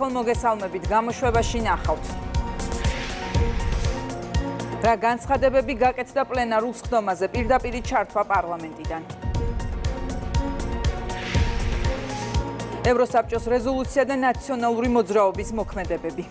ერთხელ მოგესალმებით. გამოშვებაში ნახავთ. რა განცხადებები გაკეთდა პლენარულ სხდომაზე პირდაპირ ჩართვა პარლამენტიდან. ევროსაბჭოს რეზოლუცია და ნაციონალური მოძრაობის მოქმედებები.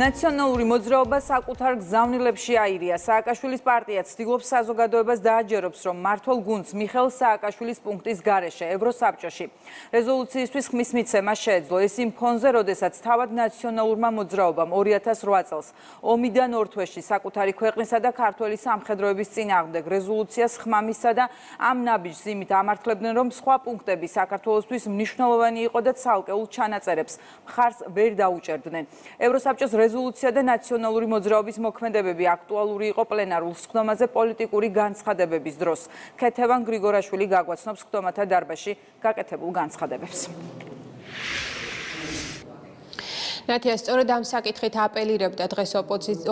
ნაციონალური მოძრაობა საკუთარ გზავნილებში აირია. სააკაშვილის პარტია ცდილობს საზოგადოებას დააჯეროს, რომ მართლ გუნდს მიხელ სააკაშვილის პუნქტის გარეშე ევროსაბჭოში რეზოლუციისთვის ხმის მიცემა შეეძლო. ეს იმ ფონზე, როდესაც თავად ნაციონალურმა მოძრაობამ 2008 წელს ომიდან ორ თვეში საკუთარი ქვეყნისა და ქართველი სამხედროების წინააღმდეგ რეზოლუციას ხმამისსა და ამ ნაბიჯს იმით ამართლებდნენ, რომ სხვა პუნქტები საქართველოსთვის მნიშვნელოვანი იყო და ცალკეულ ჩანაწერებს მხარს ვერ დაუჭერდნენ. ევროსაბჭოს რეზოლუცია და ნაციონალური მოძრაობის მოქმედებები აქტუალური იყო პლენარულ სხდომაზე პოლიტიკური განცხადებების დროს. ქეთევან გრიგორაშვილი გაგვაცნობს სხდომათა დარბაზში გაკეთებულ განცხადებებს. ნათია სწორედ ამ საკითხით აპელირებდა დღეს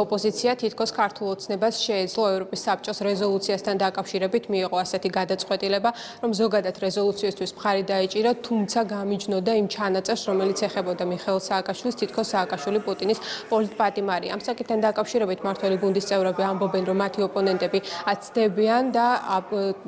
ოპოზიცია თითქოს ქართულ ოცნებას შეეძლო ევროპის საბჭოს რეზოლუციასთან დაკავშირებით მიიღო ასეთი გადაწყვეტილება რომ ზოგადად რეზოლუციისთვის მხარი დაეჭირა თუმცა გამიჯნოდა იმ ჩანაწერს რომელიც ეხებოდა მიხეილ სააკაშვილის თითქოს სააკაშვილი პუტინის პოლიტპატიმარი. ამ საკითხთან დაკავშირებით მართველი გუნდის წევრები ამბობენ რომ მათი ოპონენტები აცდებიან და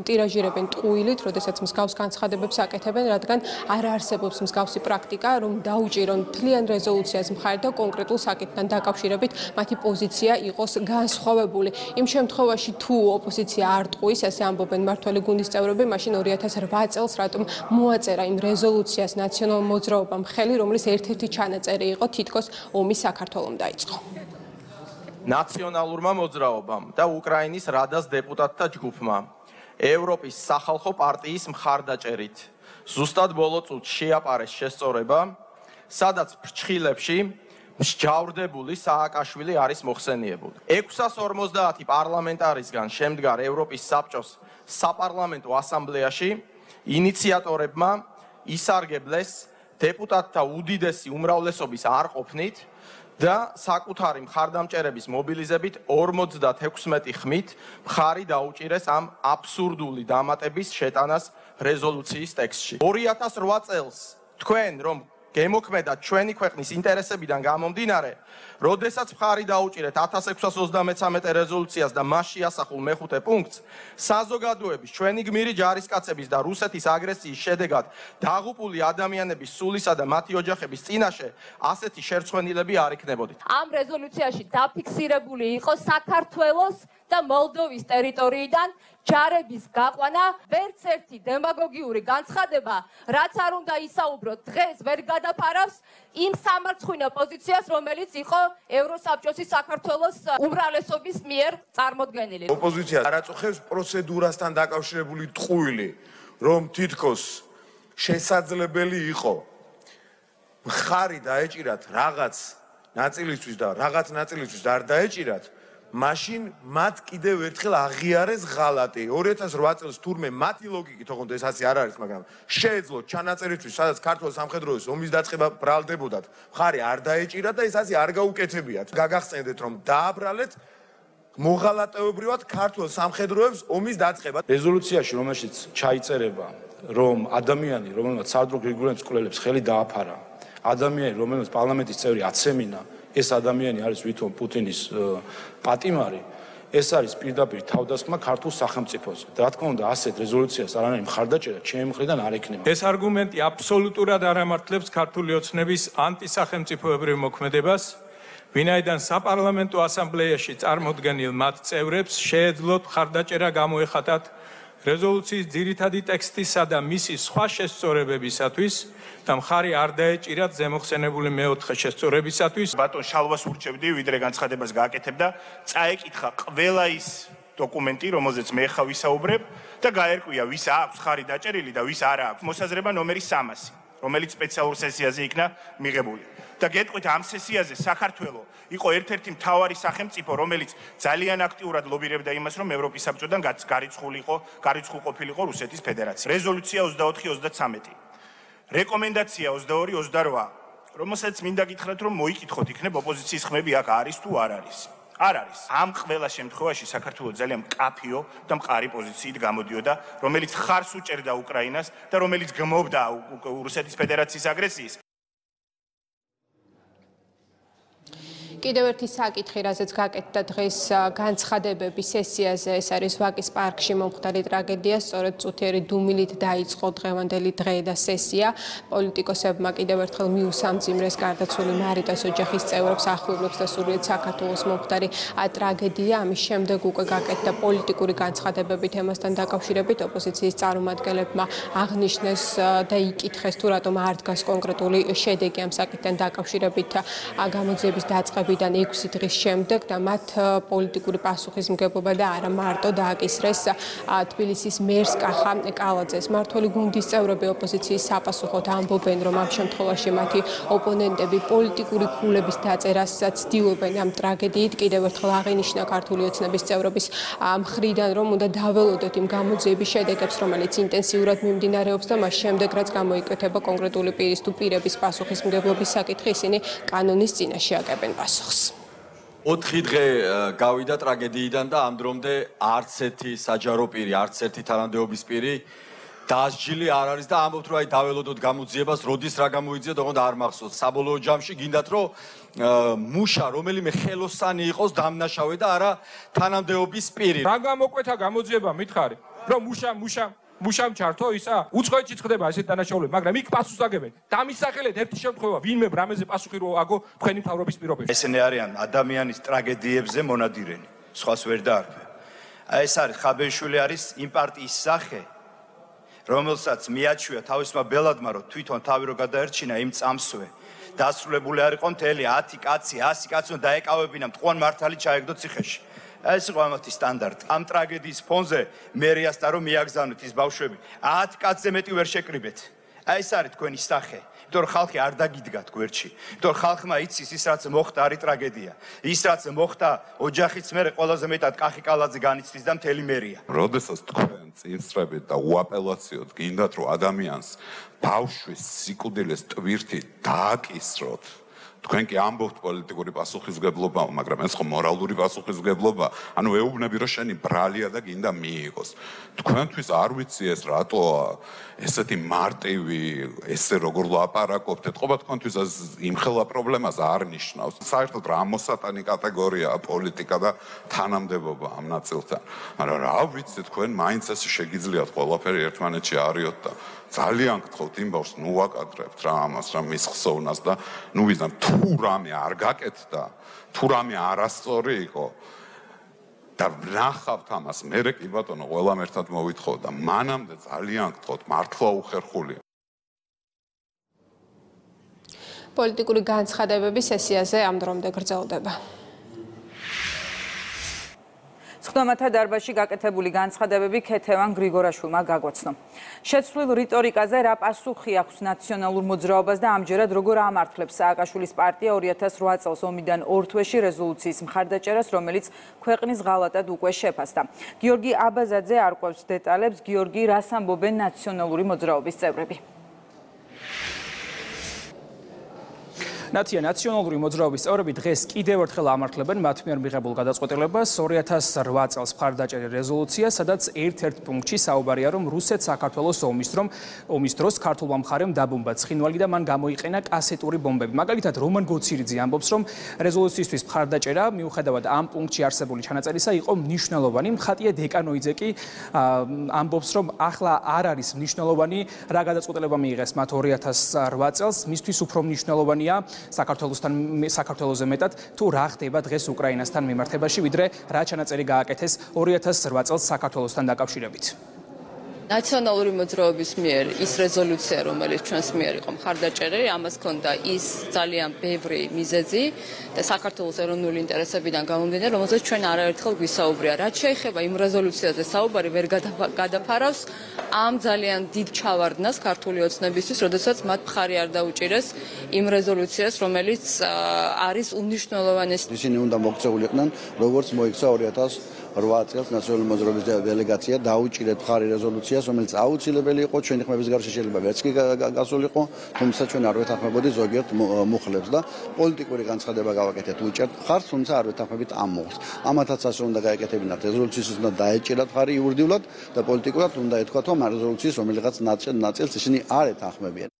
ტირაჟირებენ ტყუილით როდესაც მსგავს განცხადებებს აკეთებენ რადგან არ არსებობს მსგავსი პრაქტიკა რომ დაუჭირონ თლიან რეზოლუციას პოზიციას მხარი და კონკრეტულ საკითხთან დაკავშირებით მათი პოზიცია იყოს განსხვავებული. იმ შემთხვევაში თუ ოპოზიცია არ ტყუის, ასე ამბობენ მართველი გუნდის წევრები, მაშინ 2008 წელს რატომ მოაწერა იმ რეზოლუციას ნაციონალურ მოძრაობამ ხელი, რომლის ერთ-ერთი ჩანაწერი იყო თითქოს ომი საქართველოს დაიწყო. ნაციონალურმა მოძრაობამ და უკრაინის რადას დეპუტატთა ჯგუფმა ევროპის სახალხო პარტიის მხარდაჭერით ზუსტად ბოლო წუთში შეაპარეს შესწორება სადაც ფრჩხილებში მსჯავრდებული სააკაშვილი არის მოხსენიებული. 650 პარლამენტარისგან შემდგარ ევროპის საბჭოს საპარლამენტო ასამბლეაში ინიციატორებმა ისარგებლეს დეპუტატთა უდიდესი უმრავლესობის არ ყოფნით და საკუთარი მხარდამჭერების მობილიზებით 56 ხმით მხარი დაუჭირეს ამ აბსურდული დამატების შეტანას რეზოლუციის ტექსტში. 2008 წელს თქვენ რომ გემოქმედა ჩვენი ქვეყნის ინტერესებიდან გამომდინარე, როდესაც მხარი დაუჭირეთ 1633 რეზოლუციას და მასში ასახულ მეხუთე პუნქტს, საზოგადოების ჩვენი გმირი ჯარისკაცების და რუსეთის აგრესიის შედეგად დაღუპული ადამიანების სულისა და მათი ოჯახების წინაშე ასეთი შერცხვენილები არ იქნებოდით. ამ რეზოლუციაში დაფიქსირებული იყო საქართველოს და მოლდოვის ტერიტორიიდან ჯარების გაყვანა ვერც ერთი დემაგოგიური განცხადება რაც არ უნდა ისაუბროთ დღეს ვერ გადაფარავს იმ სამარცხინო პოზიციას რომელიც იყო ევროსაბჭოს საქართველოს უმრავლესობის მიერ წარმოქმნილი ოპოზიცია არაწუხებს პროცედურასთან დაკავშირებული ტყუილი რომ თითქოს შესაძლებელი იყო მხარი დაეჭირათ რაღაც ნაწილისთვის და რაღაც ნაწილისთვის არ დაეჭირათ მაშინ მათ კიდევ ერთხელ აღიარეს ღალატი. 2008 წელს თურმე მათი ლოგიკით თქონდა ეს ასე არ არის მაგრამ შეეძლო ჩანაწერისთვის სადაც ქართულ სამხედროების ომის დაწყება ბრალდებოდათ. ხარი არ დაეჭირა და ეს ასე არ გაუკეთებიათ. გაგახსენდეთ რომ დააბრალეთ მოღალატეობრივად ქართულ სამხედროებს ომის დაწყება. რეზოლუციაში რომელშიც ჩაიწერება რომ ადამიანი რომელსაც სარდრო გრიგულენს კვლელებს ხელი დააფარა ადამიანი რომელსაც პარლამენტის წევრი აცემინა ეს ადამიანი არის ვითომ პუტინის პატიმარი ეს არის პირდაპირ თავდასხმა ქართულ სახელმწიფოზე. რა თქმა უნდა, ასეთ რეზოლუციას არანაირი მხარდაჭერა ჩემი მხრიდან არ ექნება. ეს არგუმენტი აბსოლუტურად არ ამართლებს ქართული ოცნების ანტისახელმწიფოებრივ მოქმედებას, ვინაიდან საპარლამენტო ასამბლეაში წარმოდგენილ მათ წევრებს შეეძლოთ მხარდაჭერა გამოეხატათ რეზოლუციის ძირითადი ტექსტისა და მისი სხვა შესწორებებისათვის და მხარი არ დაეჭირათ ზემოხსენებული მეოთხე შესწორებისათვის. ბატონ შალვას ურჩევდი ვიდრე განცხადებას გააკეთებდა წაეკითხა ყველა ის დოკუმენტი რომელზეც მე ხა ვისაუბრებ და გაერკვია ვის აქვს ხარი დაჭერილი და ვის არ აქვს. მოსაზრება ნომერი 300 რომელიც სპეციალურ სესიაზე იქნა მიღებული. და გეტყვით ამ სესიაზე საქართველოს იყო ერთ-ერთი მთავარი სახელმწიფო, რომელიც ძალიან აქტიურად ლობირებდა იმას, რომ ევროპის საბჭოდან გარიცხულიყო, გარიცხულ ყოფილიყო რუსეთის ფედერაცია. რეზოლუცია 24-33. რეკომენდაცია 22-28, რომელსაც მინდა გითხრათ, რომ მოიკითხოთ იქნებ ოპოზიციის ხმები აქ არის თუ არ არის. არ არის. ამ ყველა შემთხვევაში საქართველოს ძალიან მკაფიო და მყარი პოზიციით გამოდიოდა, რომელიც ხარს უჭერდა უკრაინას და რომელიც გმობდა რუსეთის ფედერაციის აგრესიის. კიდევ ერთი საკითხი, რაზეც გაკეთდა დღეს განცხადებების სესიაზე, ეს არის ვაკის პარკში მომხდარი ტრაგედია, სწორედ წუთიერი დუმილით დაიწყო დღევანდელი დღე და სესია. პოლიტიკოსებმა კიდევ ერთხელ მიუსამძიმრეს გარდაცვლილი მარიტას ოჯახის წევრებს, ახლობლებს და სრულიად საქართველოს მომხდარი ტრაგედია. ამის შემდეგ უკვე გაკეთდა პოლიტიკური განცხადებები თემასთან დაკავშირებით, ოპოზიციის წარმომადგენლებმა აღნიშნეს და იკითხეს თუ რატომ არ დგას კონკრეტული შედეგი ამ საკითხთან დაკავშირებით გამოძიების დაწყება დაწყებიდან 6 დღის შემდეგ და მათ პოლიტიკური პასუხისმგებლობა და არა მარტო დააკისრეს თბილისის მერს კახა კალაძეს. მართველი გუნდის წევრები ოპოზიციის საპასუხოდ ამბობენ, რომ ამ შემთხვევაში მათი ოპონენტები პოლიტიკური ქულების დაწერას ცდილობენ ამ ტრაგედიით. კიდევ ერთხელ აღინიშნა ქართული ოცნების წევრების მხრიდან, რომ უნდა დაველოდოთ იმ გამოძიების შედეგებს, რომელიც ინტენსიურად მიმდინარეობს და მას შემდეგ რაც გამოიკვეთება კონკრეტული პირის თუ პირების პასუხისმგებლობის საკითხი, ისინი კანონის წინაშე აკებენ პასუხს. პასუხს. 4 დღე გავიდა ტრაგედიიდან და ამ დრომდე არც ერთი საჯარო პირი, არც ერთი თანამდებობის პირი დასჯილი არ არის და ამბობთ რომ აი დაველოდოთ გამოძიებას, როდის რა გამოიძიეთ, ოღონდ არ მახსოვს. საბოლოო ჯამში გინდათ რომ მუშა, რომელიმე ხელოსანი იყოს დამნაშავე და არა თანამდებობის პირი. რა გამოკვეთა გამოძიება მითხარი? რომ მუშა, მუშა მუშამ ჩართო ისა უცხოეთში ხდება ესეთ დანაშაულები მაგრამ იქ პასუხს აგებენ. დამისახელეთ ერთი შემთხვევა ვინმე რამეზე პასუხი რო აგო თქვენი თავრობის პირობებში? ესენი არიან ადამიანის ტრაგედიებზე მონადირენი. სხვას ვერ დაარქვე. აი ეს არის ხაბეშვილი არის იმ პარტიის სახე რომელსაც მიაჩვია თავისმა ბელადმა რო თვითონ თავი რო გადაერჩინა იმ წამსვე. დასრულებული არ იყო მთელი 10 კაცი 100 კაცი და დაეკავებინა მტყუან მართალი ჩაეგდო ციხეში ეს იყო ამათი სტანდარტი. ამ ტრაგედიის ფონზე მერიასთან რომ მიაგზავნეთ ის ბავშვები, 10 კაცზე მეტი ვერ შეკრიბეთ. აი ეს არის თქვენი სახე. იმიტომ რომ ხალხი არ დაგიდგათ გვერდში. იმიტომ რომ ხალხმა იცის ის რაც მოხდა არის ტრაგედია. ის რაც მოხდა ოჯახიც მე ყველაზე მეტად კახი კალაძე განიცდის და მთელი მერია. როდესაც თქვენ წინსწრებით და უაპელაციოდ გინდათ რომ ადამიანს ბავშვის სიკვდილეს ტვირთი დააკისროთ, თქვენ კი ამბობთ პოლიტიკური პასუხისგებლობა, მაგრამ ეს ხო მორალური პასუხისგებლობა. ანუ ეუბნები რომ შენი ბრალია და გინდა მიიღოს. თქვენთვის არ ვიცი ეს რატოა ესეთი მარტივი, ესე როგორ ლაპარაკობთ, ეთყობა თქვენთვის ეს იმხელა პრობლემას არ ნიშნავს. საერთოდ რა მოსატანი კატეგორიაა პოლიტიკა და თანამდებობა ამ ნაწილთან. მაგრამ რა ვიცი თქვენ მაინც ეს შეგიძლიათ ყველაფერი ერთმანეთში არიოთ და ძალიან გთხოვთ იმ ბავშვს ნუ აკადრებთ რა ამას რა მის ხსოვნას და ნუ ვიზამ თუ რამე არ გაკეთდა თუ რამე არასწორი იყო და ნახავთ ამას მე კი ბატონო ყველამ ერთად მოვითხოვ და მანამდე ძალიან გთხოვთ მართლა უხერხული პოლიტიკური განცხადებების სესიაზე ამ დრომდე გრძელდება სხდომათა დარბაზში გაკეთებული განცხადებები ქეთევან გრიგორაშვილმა გაგვაცნო. შეცვლილ რიტორიკაზე რა პასუხი აქვს ნაციონალურ მოძრაობას და ამჯერად როგორ ამართლებს სააკაშვილის პარტია 2008 წელს ომიდან ორ თვეში რეზოლუციის მხარდაჭერას, რომელიც ქვეყნის ღალატად უკვე შეფასდა. გიორგი აბაზაძე არკვევს დეტალებს, გიორგი, რას ამბობენ ნაციონალური მოძრაობის წევრები? ნაცია ნაციონალური მოძრაობის წევრები დღეს კიდევ ერთხელ ამართლებენ მათ მიერ მიღებულ გადაწყვეტილებას 2008 წელს მხარდაჭერილი რეზოლუცია, სადაც ერთ-ერთ პუნქტში საუბარია, რომ რუსეთ საქართველოს ომის დრო ომის დროს ქართულმა მხარემ დაბომბა ცხინვალი და მან გამოიყენა კასეტური ბომბები. მაგალითად, რომან გოცირიძე ამბობს, რომ რეზოლუციისთვის მხარდაჭერა მიუხედავად ამ პუნქტში არსებული ჩანაწერისა იყო მნიშვნელოვანი. მხატია დეკანოიძე კი ამბობს, რომ ახლა არ არის მნიშვნელოვანი რა გადაწყვეტილება მიიღეს მათ 2008 წელს, მისთვის უფრო მნიშვნელოვანია საქართველოსთან საქართველოსზე მეტად თუ რა ხდება დღეს უკრაინასთან მიმართებაში ვიდრე რა ჩანაწერი გააკეთეს 2008 წელს საქართველოსთან დაკავშირებით ნაციონალური მოძრაობის მიერ ის რეზოლუცია, რომელიც ჩვენს მიერ იყო მხარდაჭერილი, ამას ჰქონდა ის ძალიან ბევრი მიზეზი და საქართველოს ეროვნული ინტერესებიდან გამომდინარე, რომელზეც ჩვენ არაერთხელ გვისაუბრია. რაც შეეხება იმ რეზოლუციაზე, საუბარი ვერ გადაფარავს ამ ძალიან დიდ ჩავარდნას ქართული ოცნებისთვის, როდესაც მათ მხარი არ დაუჭირეს იმ რეზოლუციას, რომელიც არის უნიშნულოვანესი. ისინი უნდა მოქცეულიყვნენ, როგორც მოიქცა 2000 8 წელს ნაციონალური მოძრაობის დელეგაცია დაუჭირეთ მხარი რეზოლუციას, რომელიც აუცილებელი იყო ჩვენი ხმების გარშე შეიძლება ვერც კი გასულიყო, თუმცა ჩვენ არ ვეთანხმებოდი ზოგიერთ მუხლებს და პოლიტიკური განცხადება გავაკეთეთ უჭერთ მხარს, თუმცა არ ვეთანხმებით ამ მუხლს. ამათაც ასე უნდა გაეკეთებინათ რეზოლუციის უნდა დაეჭირათ მხარი იურიდიულად და პოლიტიკურად უნდა ეთქვათ, რომ რეზოლუციის რომელიღაც ნაწილს ისინი არ ეთანხმებიან.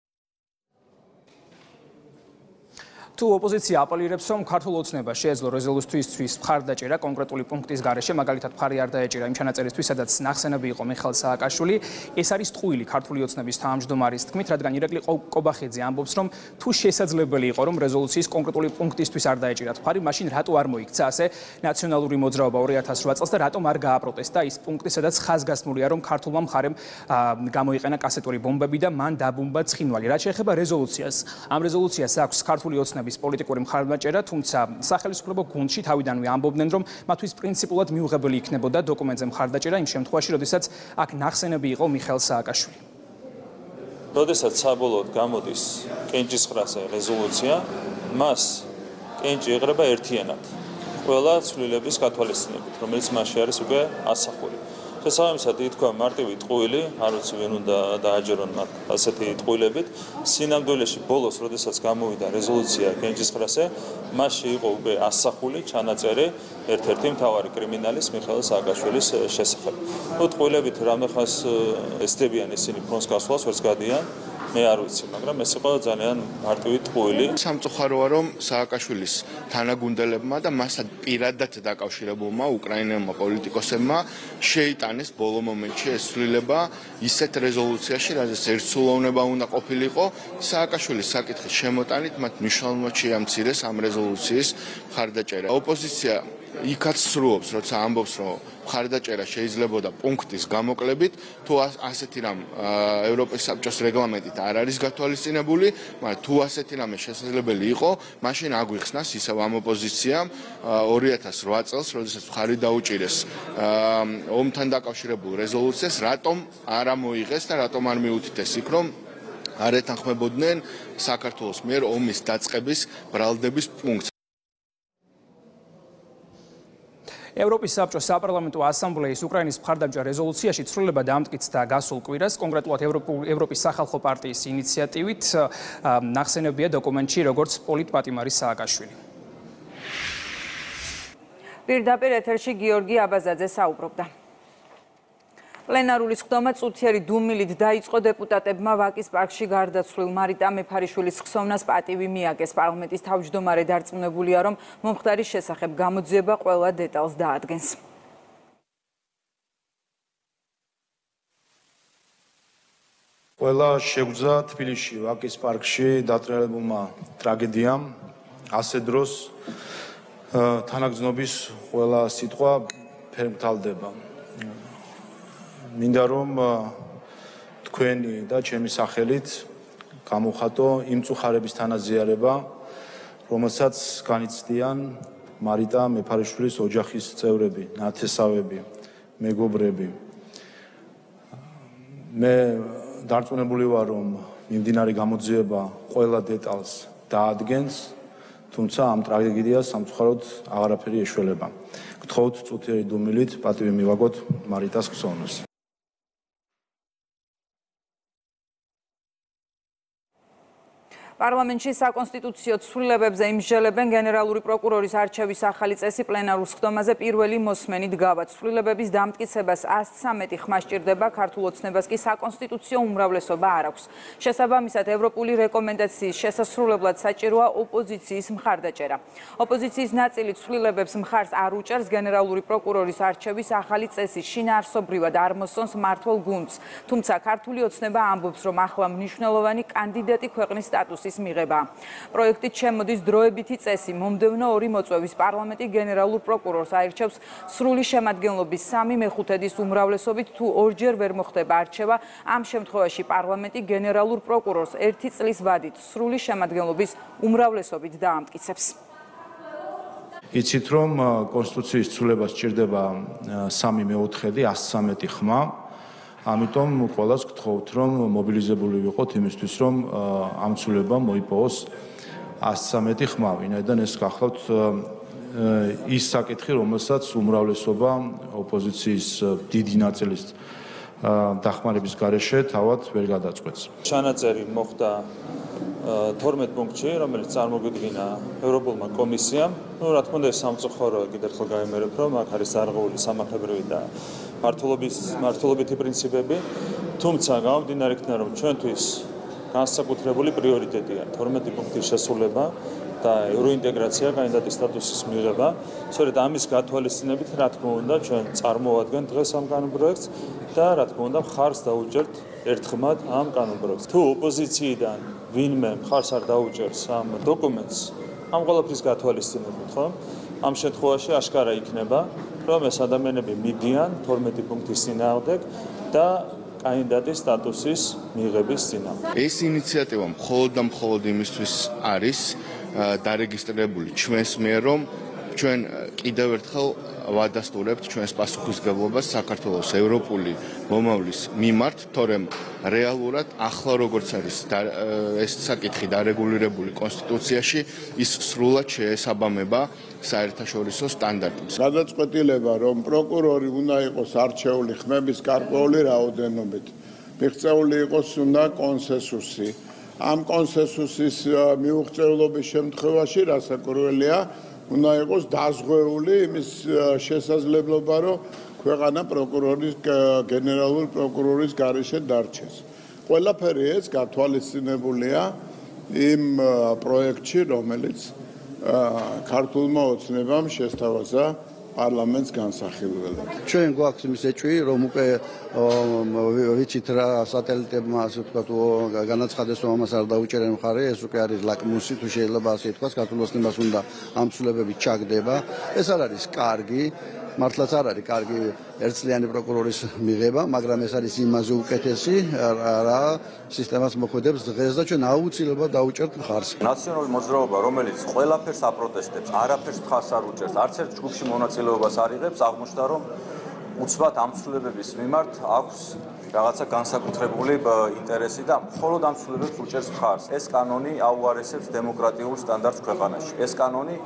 თუ ოპოზიცია აპელირებს, რომ ქართულ ოცნება შეეძლო რეზოლუციისთვის მხარდაჭერა კონკრეტული პუნქტის გარეშე, მაგალითად მხარი არ დაეჭირა იმ ჩანაწერისთვის, სადაც ნახსენები იყო მიხელ სააკაშვილი, ეს არის ტყუილი ქართული ოცნების თავმჯდომარის თქმით, რადგან ირაკლი კობახიძე ამბობს, რომ თუ შესაძლებელი იყო, რომ რეზოლუციის კონკრეტული პუნქტისთვის არ დაეჭირათ მხარი, მაშინ რატო არ მოიქცა? ასე ნაციონალური მოძრაობა 2008 წელს და რატომ არ გააპროტესტა ის პუნქტი, სადაც ხაზგასმულია, რომ ქართულმა მხარემ გამოიყენა კასეტური ბომბები და მან დაბომბა ცხინვალი. რაც შეეხება რეზოლუციას, ამ რეზოლუციას აქვს ქართული ოცნების არის პოლიტიკური მხარდაჭერა, თუმცა სახელმწიფო გუნდში თავიდანვე ამბობდნენ, რომ მათთვის პრინციპულად მიუღებელი იქნებოდა დოკუმენტზე მხარდაჭერა იმ შემთხვევაში, როდესაც აქ ნახსენები იყო მიხელ სააკაშვილი. როდესაც საბოლოოდ გამოდის კენჭისყრაზე რეზოლუცია, მას კენჭი ეღრება ერთიანად. ყველა ცვლილების გათვალისწინებით, რომელიც მასში არის უკვე ასახული. შესაბამისად ითქვა მარტივი ტყუილი, არ ვიცი ვინ უნდა დააჯერონ მათ ასეთი ტყუილებით. სინამდვილეში ბოლოს, როდესაც გამოვიდა რეზოლუცია გენჯისხრასე, მასში იყო უკვე ასახული ჩანაწერი ერთ-ერთი მთავარი კრიმინალის მიხეილ სააკაშვილის შესახებ. ნუ ტყუილებით რამეხას ესდებიან ისინი ფრონტს გასვლას ვერც გადიან. მე არ ვიცი, მაგრამ ეს იყო ძალიან მარტივი ტყუილი. სამწუხაროა, რომ სააკაშვილის თანაგუნდელებმა და მასად პირადად დაკავშირებულმა უკრაინელმა პოლიტიკოსებმა შეიტანეს ბოლო მომენტში ეს ცვლილება ისეთ რეზოლუციაში, რაზეც ერთსულოვნება უნდა ყოფილიყო. სააკაშვილის საკითხის შემოტანით მათ მნიშვნელოვნად შეამცირეს ამ რეზოლუციის მხარდაჭერა. ოპოზიცია იქაც სრულობს, როცა ამბობს, რომ მხარდაჭერა შეიძლებოდა პუნქტის გამოკლებით, თუ ასეთი რამ ევროპის საბჭოს რეგლამენტით არ არის გათვალისწინებული, მაგრამ თუ ასეთი რამე შესაძლებელი იყო, მაშინ აგვიხსნას ისევ ამ ოპოზიციამ 2008 წელს, როდესაც მხარი დაუჭირეს ომთან დაკავშირებულ რეზოლუციას, რატომ არ ამოიღეს და რატომ არ მიუთითეს იქ, რომ არ ეთანხმებოდნენ საქართველოს მიერ ომის დაწყების ბრალდების პუნქტს ევროპის საბჭოს საპარლამენტო ასამბლეის უკრაინის მხარდამჭერ რეზოლუციაში ცვლილება დაამტკიცდა გასულ კვირას, კონკრეტულად ევროპის სახალხო პარტიის ინიციატივით ნახსენებია დოკუმენტში როგორც პოლიტპატიმარი სააკაშვილი. პირდაპირ ეთერში გიორგი აბაზაძე საუბრობდა. პლენარული ხდომა წუთიერი დუმილით დაიწყო დეპუტატებმა ვაკის პარკში გარდაცვლილ. მარიტა მეფარიშვილის ხსოვნას პატივი მიაგეს. პარლამენტის თავმჯდომარე დარწმუნებულია რომ მომხდარის შესახებ გამოძიება ყველა დეტალს დაადგენს. ყველა შეგვძა თბილისში ვაკის პარკში დატრიალებულმა ტრაგედიამ. ასე დროს თანაგზნობის ყველა სიტყვა ფერმთალდება მინდა რომ თქვენი და ჩემი სახელით გამოვხატო იმ წუხარების თანაზიარება, რომელსაც განიცდიან მარიტა მეფარიშვილის ოჯახის წევრები, ნათესავები, მეგობრები. მე დარწმუნებული ვარ, რომ მიმდინარე გამოძიება ყველა დეტალს დაადგენს, თუმცა ამ ტრაგედიას სამწუხაროდ აღარაფერი ეშველება. გთხოვთ წუთიერი დუმილით პატივი მივაგოთ მარიტას ხსოვნას. პარლამენტში საკონსტიტუციო ცვლილებებზე იმსჯელებენ გენერალური პროკურორის არჩევის ახალი წესი პლენარულ სხდომაზე პირველი მოსმენით გავა. ცვლილებების დამტკიცებას 113 ხმა სჭირდება, ქართულ ოცნებას კი საკონსტიტუციო უმრავლესობა არ აქვს. შესაბამისად, ევროპული რეკომენდაციის შესასრულებლად საჭიროა ოპოზიციის მხარდაჭერა. ოპოზიციის ნაწილი ცვლილებებს მხარს არ უჭერს გენერალური პროკურორის არჩევის ახალი წესი შინაარსობრივად არ მოსწონს მართლ გუნდს. თუმცა ქართული ოცნება ამბობს, რომ ახლა მნიშვნელოვანი კანდიდატი ქვეყნის სტატუსი წესის მიღება. პროექტით შემოდის დროებითი წესი, მომდევნო ორი მოწვევის პარლამენტი გენერალურ პროკურორს აირჩევს სრული შემადგენლობის 3/5-ის უმრავლესობით თუ ორჯერ ვერ მოხდება არჩევა, ამ შემთხვევაში პარლამენტი გენერალურ პროკურორს ერთი წლის ვადით სრული შემადგენლობის უმრავლესობით დაამტკიცებს. იცით რომ კონსტიტუციის ცვლილებას სჭირდება 3/4-ი 113 ხმა ამიტომ ყველას გთხოვთ რომ მობილიზებული ვიყოთ იმისთვის რომ ამ ცვლილებამ მოიპოვოს 113 ხმა, ვინაიდან ეს გახლავთ ის საკითხი, რომელსაც უმრავლესობა ოპოზიციის დიდი ნაწილის დახმარების გარეშე თავად ვერ გადაწყვეტს. ჩანაწერი მოხდა 12 პუნქტში, რომელიც წარმოგიდგინა ევროპულმა კომისიამ. ნუ რა თქმა უნდა, სამწუხარო კიდევ ხო გაიმერებ, რომ აქ არის არღული სამართლებრივი და მართლობის მართლობითი პრინციპები. თუმცა გამომდინარე იქიდან, რომ ჩვენთვის განსაკუთრებული პრიორიტეტია 12 პუნქტის შესრულება და ევროინტეგრაცია, კანდიდატის სტატუსის მიღება. სწორედ ამის გათვალისწინებით, რა თქმა უნდა, ჩვენ წარმოვადგენ დღეს ამ კანონპროექტს და რა თქმა უნდა, ხარს დაუჭერთ ერთხმად ამ კანონპროექტს. თუ ოპოზიციიდან ვინმე ხარს არ დაუჭერს ამ დოკუმენტს, ამ ყოლაფრის გათვალისწინებით, ხო? ამ შემთხვევაში აშკარა იქნება, რომ ეს ადამიანები მიდიან 12 პუნქტის წინააღმდეგ და კანდიდატის სტატუსის მიღების წინააღმდეგ. ეს ინიციატივა მხოლოდ და მხოლოდ იმისთვის არის დარეგისტრირებული ჩვენს მიერ, რომ ჩვენ კიდევ ერთხელ ვადასტურებთ ჩვენს პასუხისგებლობას საქართველოს ევროპული მომავლის მიმართ, თორემ რეალურად ახლა როგორც არის ეს საკითხი დარეგულირებული კონსტიტუციაში, ის სრულად შეესაბამება საერთაშორისო სტანდარტებს. გადაწყვეტილება, რომ პროკურორი უნდა იყოს არჩეული ხმების გარკვეული რაოდენობით, მიღწეული იყოს უნდა კონსენსუსი. ამ კონსენსუსის მიუღწევლობის შემთხვევაში რასაკურველია უნდა იყოს დაზღვეული იმის შესაძლებლობა, რომ ქვეყანა პროკურორის გენერალური პროკურორის გარეშე დარჩეს. ყველაფერი ეს გათვალისწინებულია იმ პროექტში, რომელიც ქართულმა ოცნებამ შესთავაზა პარლამენტს განსახილველად. ჩვენ გვაქვს იმის ეჭვი, რომ უკვე ვიცით რა სატელიტებმა ასე ვთქვათ, განაცხადეს რომ ამას არ დაუჭერენ მხარე, ეს უკვე არის ლაკმუსი, თუ შეიძლება ასე ვთქვათ, ქართულოსნებას უნდა ამცულებები ჩაგდება. ეს არ არის კარგი. მართლაც არ არის კარგი ერთწლიანი პროკურორის მიღება, მაგრამ ეს არის იმაზე უკეთესი, რა სისტემას მოხვედებს დღეს და ჩვენ აუცილებლად დაუჭერთ მხარს. ნაციონალური მოძრაობა, რომელიც ყველაფერს აპროტესტებს, არაფერს თხას არ უჭერს, არც ერთ ჯგუფში მონაწილეობას არ იღებს, აღმოჩნდა რომ უცბად ამცულებების მიმართ აქვს რაღაცა განსაკუთრებული ინტერესი და მხოლოდ ამცულებებს უჭერს მხარს. ეს კანონი აუარესებს დემოკრატიულ სტანდარტს ქვეყანაში. ეს კანონი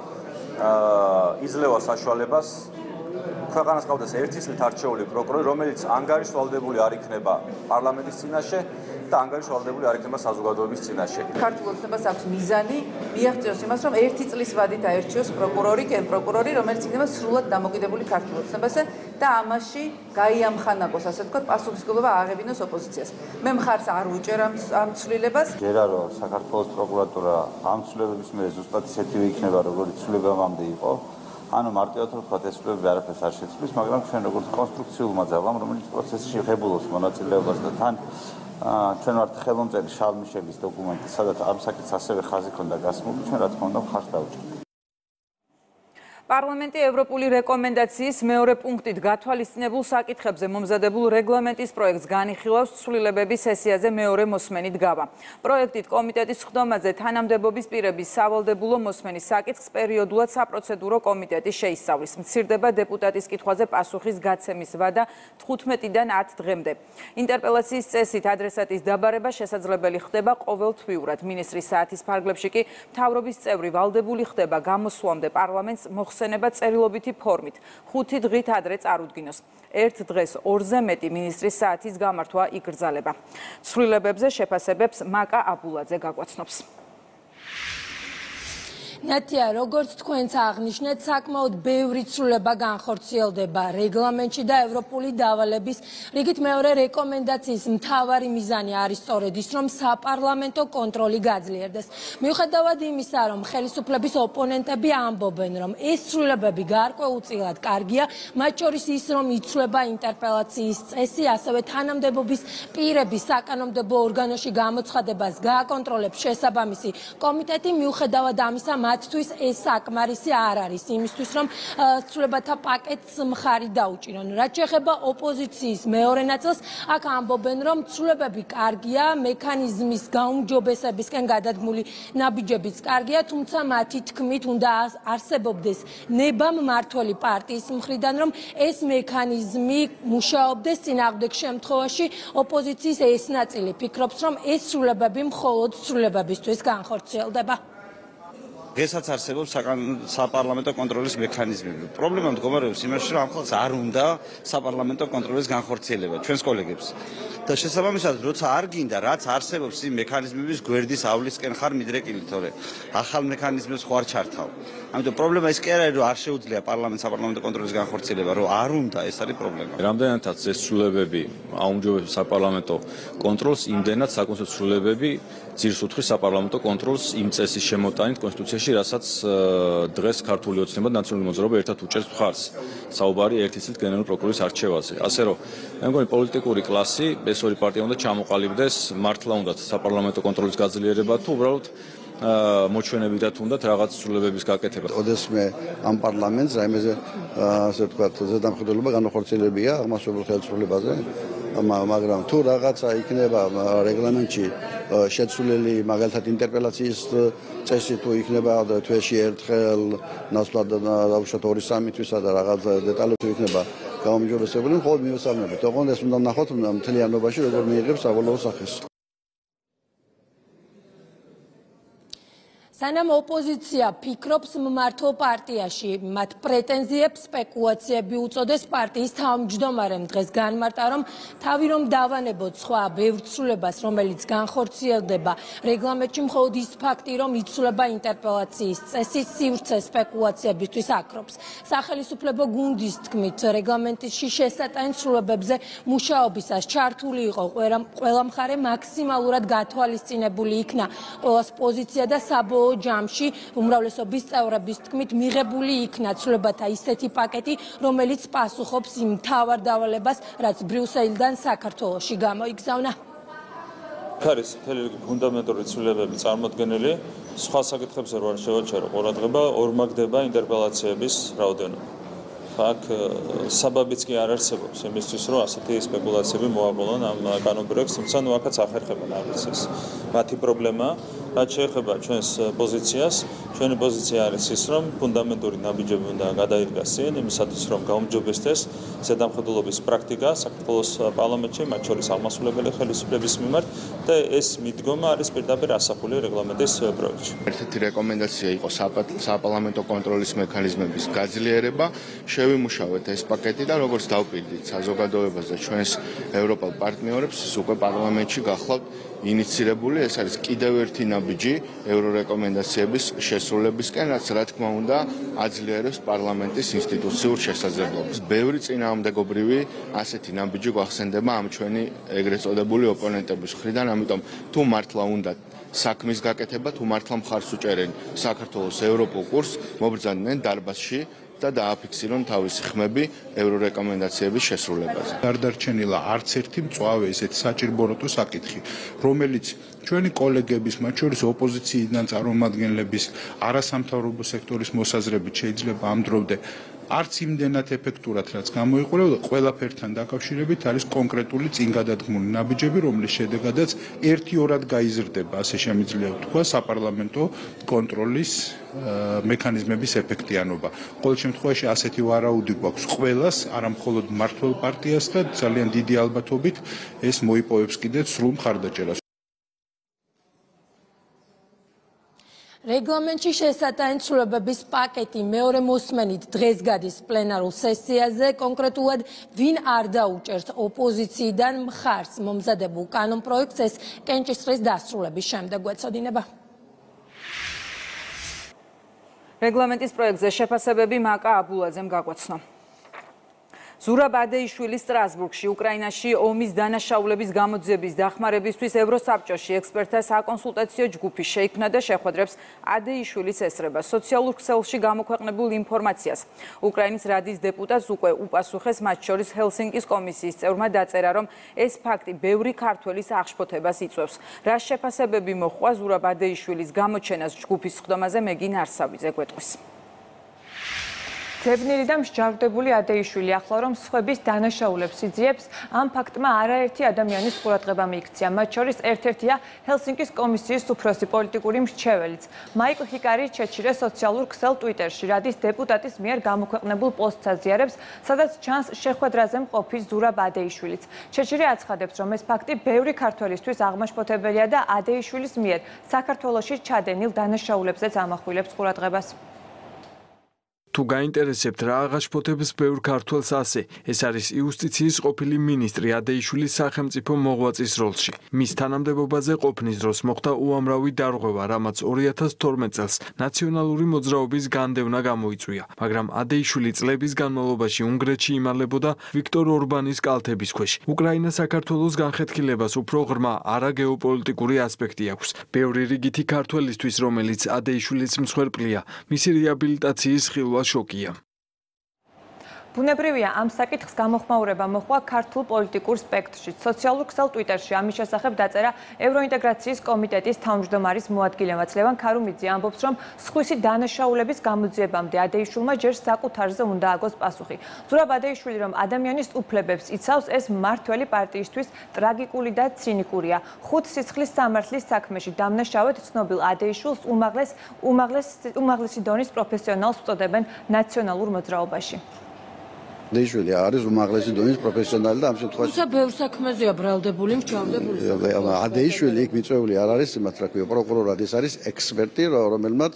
აა იძლევა საშუალებას ქვეყანას ყავდეს ერთი წლით არჩეული პროკურორი, რომელიც ანგარიშვალდებული არ იქნება პარლამენტის წინაშე და ანგარიშვალდებული არ იქნება საზოგადოების წინაშე. ქართულ ოცნებას აქვს მიზანი მიაღწიოს იმას, რომ ერთი წლის ვადით აერჩიოს პროკურორი, კენ პროკურორი, რომელიც იქნება სრულად დამოკიდებული ქართულ ოცნებაზე და ამაში გაიამხანაკოს, ასე ვთქვათ, პასუხისგებლობა აღებინოს ოპოზიციას. მე მხარს არ უჭერ ამ ცვლილებას. ჯერა რომ საქართველოს პროკურატურა ამ ცვლილებების მე ზუსტად ისეთივე იქნება, როგორც ცვლილებამდე იყო. ანუ მარტივად ვთქვათ ეს სულები არაფერს არ შეცვლის, მაგრამ ჩვენ როგორც კონსტრუქციულმა ძალამ, რომელიც პროცესში ღებულობს მონაწილეობას და თან ჩვენ ვართ ხელმომწერი შალ მიშელის დოკუმენტი, სადაც ამ საკითხს ასევე ხაზი ქონდა გასმული, ჩვენ რა თქმა უნდა ხარს დავჭერთ. პარლამენტი ევროპული რეკომენდაციის მეორე პუნქტით გათვალისწინებულ საკითხებზე მომზადებულ რეგლამენტის პროექტს განიხილავს ცვლილებების სესიაზე მეორე მოსმენით გავა. პროექტით კომიტეტის ხდომაზე თანამდებობის პირების სავალდებულო მოსმენის საკითხს პერიოდულად საპროცედურო კომიტეტი შეისწავლის. მცირდება დეპუტატის კითხვაზე პასუხის გაცემის ვადა 15-დან 10 დღემდე. ინტერპელაციის წესით ადრესატის დაბარება შესაძლებელი ხდება ყოველთვიურად. მინისტრის საათის ფარგლებში კი მთავრობის წევრი ვალდებული ხდება გამოსვლამდე პარლამენტს მოხ მოხსენება წერილობითი ფორმით. 5 დღით ადრე წარუდგინოს. ერთ დღეს ორზე მეტი მინისტრის საათის გამართვა იკრძალება. ცვლილებებზე შეფასებებს მაკა აბულაძე გაგვაცნობს. ნათია, როგორც თქვენც აღნიშნეთ, საკმაოდ ბევრი ცვლილება განხორციელდება რეგლამენტში და ევროპული დავალების რიგით მეორე რეკომენდაციის მთავარი მიზანი არის სწორედ ის, რომ საპარლამენტო კონტროლი გაძლიერდეს. მიუხედავად იმისა, რომ ხელისუფლების ოპონენტები ამბობენ, რომ ეს ცვლილებები გარკვეულწილად კარგია, მათ შორის ის, რომ იცვლება ინტერპელაციის წესი, ასევე თანამდებობის პირების საკანონმდებლო ორგანოში გამოცხადებას გააკონტროლებს შესაბამისი კომიტეტი, მიუხედავად ამისა, მათთვის ეს საკმარისი არ არის იმისთვის რომ ცვლილებათა პაკეტს მხარი დაუჭირონ. რაც შეეხება ოპოზიციის მეორე ნაწილს, აქ ამბობენ რომ ცვლილებები კარგია, მექანიზმის გაუმჯობესებისკენ გადადგმული ნაბიჯებიც კარგია, თუმცა მათი თქმით უნდა არსებობდეს ნებამმართველი პარტიის მხრიდან რომ ეს მექანიზმი მუშაობდეს წინააღმდეგ შემთხვევაში ოპოზიციის ეს ნაწილი ფიქრობს რომ ეს ცვლილებები მხოლოდ ცვლილებებისთვის განხორციელდება. დღესაც არსებობს საპარლამენტო კონტროლის მექანიზმები. პრობლემა მდგომარეობს იმაში, რომ ამ ხალხს არ უნდა საპარლამენტო კონტროლის განხორციელება ჩვენს კოლეგებს. და შესაბამისად, როცა არ გინდა, რაც არსებობს იმ მექანიზმების გვერდისავლისკენ ხარ მიდრეკილი, თორე ახალ მექანიზმებს ხო არ ჩართავ. ამიტომ პრობლემა ის კი არა, რომ არ შეუძლია პარლამენტ საპარლამენტო კონტროლის განხორციელება, რომ არ უნდა, ეს არის პრობლემა. რამდენადაც ეს სრულებები აუმჯობებს საპარლამენტო კონტროლს, იმდენად საკონსულსო სრულებები ძირს უთხრის საპარლამენტო კონტროლს იმ წესის შემოტანით კონსტიტუციაში, რასაც დღეს ქართული ოცნება და ნაციონალური მოძრაობა ერთად უჭერს მხარს. საუბარი ერთი წლით გენერალური პროკურორის არჩევაზე. ასე რომ, მე მგონი პოლიტიკური კლასი, ეს ორი პარტია უნდა ჩამოყალიბდეს, მართლა უნდა საპარლამენტო კონტროლის გაძლიერება თუ უბრალოდ მოჩვენებიდან თუნდაც რაღაც ცვლილებების გაკეთება. ოდესმე ამ პარლამენტს რაიმეზე ასე ვთქვათ, ზედამხედველობა განახორციელებია აღმასრულებელ ხელისუფლებაზე. მაგრამ თუ რაღაცა იქნება რეგლამენტში შეცვლილი მაგალითად ინტერპელაციის წესი თუ იქნება თვეში ერთხელ ნაცვლად დაუშვათ 2-3 თვისა და რაღაც დეტალები იქნება გამომჯობესებული ხოლმე მიესალმებით. ოღონდ ეს უნდა ნახოთ მთლიანობაში როგორ მიიღებს საბოლოო სახეს. სანამ ოპოზიცია ფიქრობს მმართველ პარტიაში, მათ პრეტენზიებს სპეკულაციები უწოდეს პარტიის თავმჯდომარემ დღეს განმარტა, რომ თავი რომ დავანებოთ სხვა ბევრცულებას, რომელიც განხორციელდება რეგლამენტში მხოლოდ ის ფაქტი, რომ იცვლება ინტერპელაციის წესი სივრცე სპეკულაციებისთვის აკრობს. სახელმწიფო გუნდის თქმით, რეგლამენტში შესატანი ცვლილებებზე მუშაობისას ჩართული იყო ყველა მხარე მაქსიმალურად გათვალისწინებული იქნა ყოველს პოზიცია და საბო საბოლოო ჯამში უმრავლესობის წევრების თქმით მიღებული იქნა ცვლილებათა ისეთი პაკეტი, რომელიც პასუხობს იმ თავარ დავალებას, რაც ბრიუსელიდან საქართველოში გამოიგზავნა. ქარის თელი ფუნდამენტური ცვლილებები წარმოქმნილი სხვა საკითხებზე რო არ შევაჩერო ყურადღება ორმაგდება ინტერპელაციების რაოდენობა. აქ საბაბიც კი არ არსებობს იმისთვის რომ ასეთი სპეკულაციები მოაყოლონ ამ კანონპროექტს, თუმცა ნუ აქაც ახერხება ნაბიჯს. მათი პრობლემა რაც შეეხება ჩვენს პოზიციას, ჩვენი პოზიცია არის ის, რომ ფუნდამენტური ნაბიჯები უნდა გადაიდგას წინ იმისათვის, რომ გაუმჯობესდეს ზედამხედველობის პრაქტიკა საქართველოს პარლამენტში, მათ შორის აღმასრულებელი ხელისუფლების მიმართ და ეს მიდგომა არის პირდაპირ ასახული რეგლამენტის პროექტში. ერთ-ერთი რეკომენდაცია იყო საპარლამენტო კონტროლის მექანიზმების გაძლიერება. შევიმუშავეთ ეს პაკეტი და როგორც დავპირდით საზოგადოებას და ჩვენს ევროპელ პარტნიორებს, ის უკვე პარლამენტში გახლავთ ინიცირებული ეს არის კიდევ ერთი ნაბიჯი ევრორეკომენდაციების შესრულებისკენ, რაც რა თქმა უნდა აძლიერებს პარლამენტის ინსტიტუციურ შესაძლებლობას. ბევრი წინააღმდეგობრივი ასეთი ნაბიჯი გვახსენდება ამ ჩვენი ეგრეთ წოდებული ოპონენტების მხრიდან, ამიტომ თუ მართლა უნდა საქმის გაკეთება, თუ მართლა მხარს უჭერენ საქართველოს ევროპულ კურსს, მობრძანდნენ დარბაზში და დააფიქსირონ თავისი ხმები ევრორეკომენდაციების შესრულებაზე. გარდარჩენილა არც ერთი მწვავე ესეთი საჭიროებო საკითხი, რომელიც ჩვენი კოლეგების, მათ შორის ოპოზიციიდან წარმომადგენლების, არასამთავრობო სექტორის მოსაზრებით შეიძლება ამ დრომდე არც იმდენად ეფექტურად რაც გამოიყურებოდა ყველაფერთან დაკავშირებით არის კონკრეტული წინგადადგმული ნაბიჯები რომლის შედეგადაც ერთიორად გაიზრდება. ასე შემიძლია ვთქვა საპარლამენტო კონტროლის მექანიზმების ეფექტიანობა. ყოველ შემთხვევაში ასეთი ვარაუდი გვაქვს ყველას არამხოლოდ მართლ პარტიას და ძალიან დიდი ალბათობით ეს მოიპოვებს კიდე სრულ მხარდაჭერას რეგლამენტში შესატანცულებების პაკეტი მეორე მოსმენით დღეს გადის პლენარულ სესიაზე კონკრეტულად ვინ არ დაუჭერს ოპოზიციიდან მხარს? მომზადებულ კანონპროექტს ეს კენჭისყრის დასრულების შემდეგ გვეცოდინება. რეგლამენტის პროექტზე შეფასებები მაკა აბულაძემ გაგვაცნო ზურაბ ადეიშვილი სტრასბურგში უკრაინაში ომის დანაშაულების გამოძიების დახმარებისთვის ევროსაბჭოში ექსპერტთა საკონსულტაციო ჯგუფი შეიქმნა და შეხვედრებს ადეიშვილის ესრება. სოციალურ ქსელში გამოქვეყნებულ ინფორმაციას. უკრაინის რადის დეპუტატს უკვე უპასუხეს მათ შორის ჰელსინკის კომისიის წევრმა დაწერა რომ ეს ფაქტი ბევრი ქართველის აღშფოთებას იწვევს. რა შეფასებები მოხვა ზურაბ ადეიშვილის გამოჩენას ჯგუფის ხდომაზე მეგინ არსავიძე გვეტყვის ძებნილი და მსჯავრდებული ადეიშვილი ახლა რომ სხვების დანაშაულებს იძიებს, ამ ფაქტმა არაერთი ადამიანის ყურადღება მიიქცია. მათ შორის ერთ-ერთია ჰელსინკის კომისიის უფროსი პოლიტიკური მრჩეველიც. მაიკლ ჰიკარი ჩეჩირე სოციალურ ქსელ ტვიტერში, რადის დეპუტატის მიერ გამოქვეყნებულ პოსტს აზიარებს, სადაც ჩანს შეხვედრაზე მყოფი ზურაბ ადეიშვილიც. ჩეჩირე აცხადებს, რომ ეს ფაქტი ბევრი ქართველისთვის აღმაშფოთებელია და ადეიშვილის მიერ საქართველოსში ჩადენილ დანაშაულებზეც ამახვილებს ყურადღებას. თუ გაინტერესებთ რა აღაშფოთებს ბევრ ქართველს ასე, ეს არის იუსტიციის ყოფილი მინისტრი ადეიშვილის სახელმწიფო მოღვაწის როლში. მის თანამდებობაზე ყოფნის დროს მოხდა უამრავი დარღვევა, რამაც 2012 წელს ნაციონალური მოძრაობის განდევნა გამოიწვია, მაგრამ ადეიშვილი წლების განმავლობაში უნგრეთში იმალებოდა ვიქტორ ორბანის კალთების ქვეშ. უკრაინა საქართველოს განხეთქილებას უფრო ღრმა არაგეოპოლიტიკური ასპექტი აქვს. ბევრი რიგითი ქართველისთვის, რომელიც ადეიშვილის მსხვერპლია, მისი რეაბილიტაციის ხილვა Khashoggi ბუნებრივია ამ საკითხს გამოხმაურება მოხდა ქართულ პოლიტიკურ სპექტრში. სოციალურ ქსელ ტვიტერში ამის შესახებ დაწერა ევროინტეგრაციის კომიტეტის თავმჯდომარის მოადგილემა ლევან ქარუმიძე ამბობს, რომ სხვისი დანაშაულების გამოძიებამდე ადეიშვილმა ჯერ საკუთარზე უნდა აგოს პასუხი. ზურაბ ადეიშვილი რომ ადამიანის უფლებებს იცავს, ეს მართველი პარტიისთვის ტრაგიკული და ცინიკურია. ხუთ სიცხლის სამართლის საქმეში დამნაშავედ ცნობილ ადეიშვილს უმაღლეს უმაღლეს უმაღლესი დონის პროფესიონალს უწოდებენ ნაციონალურ მოძრაობაში. დეიშვილი არის უმაღლესი დონის პროფესიონალი და ამ შემთხვევაში თუმცა ბევრ საქმეზეა ბრალდებული, მჭამდებული. ადეიშვილი იქ მიწვეული არ არის, იმათ რა ქვია, პროკურორად ის არის ექსპერტი, რომელმაც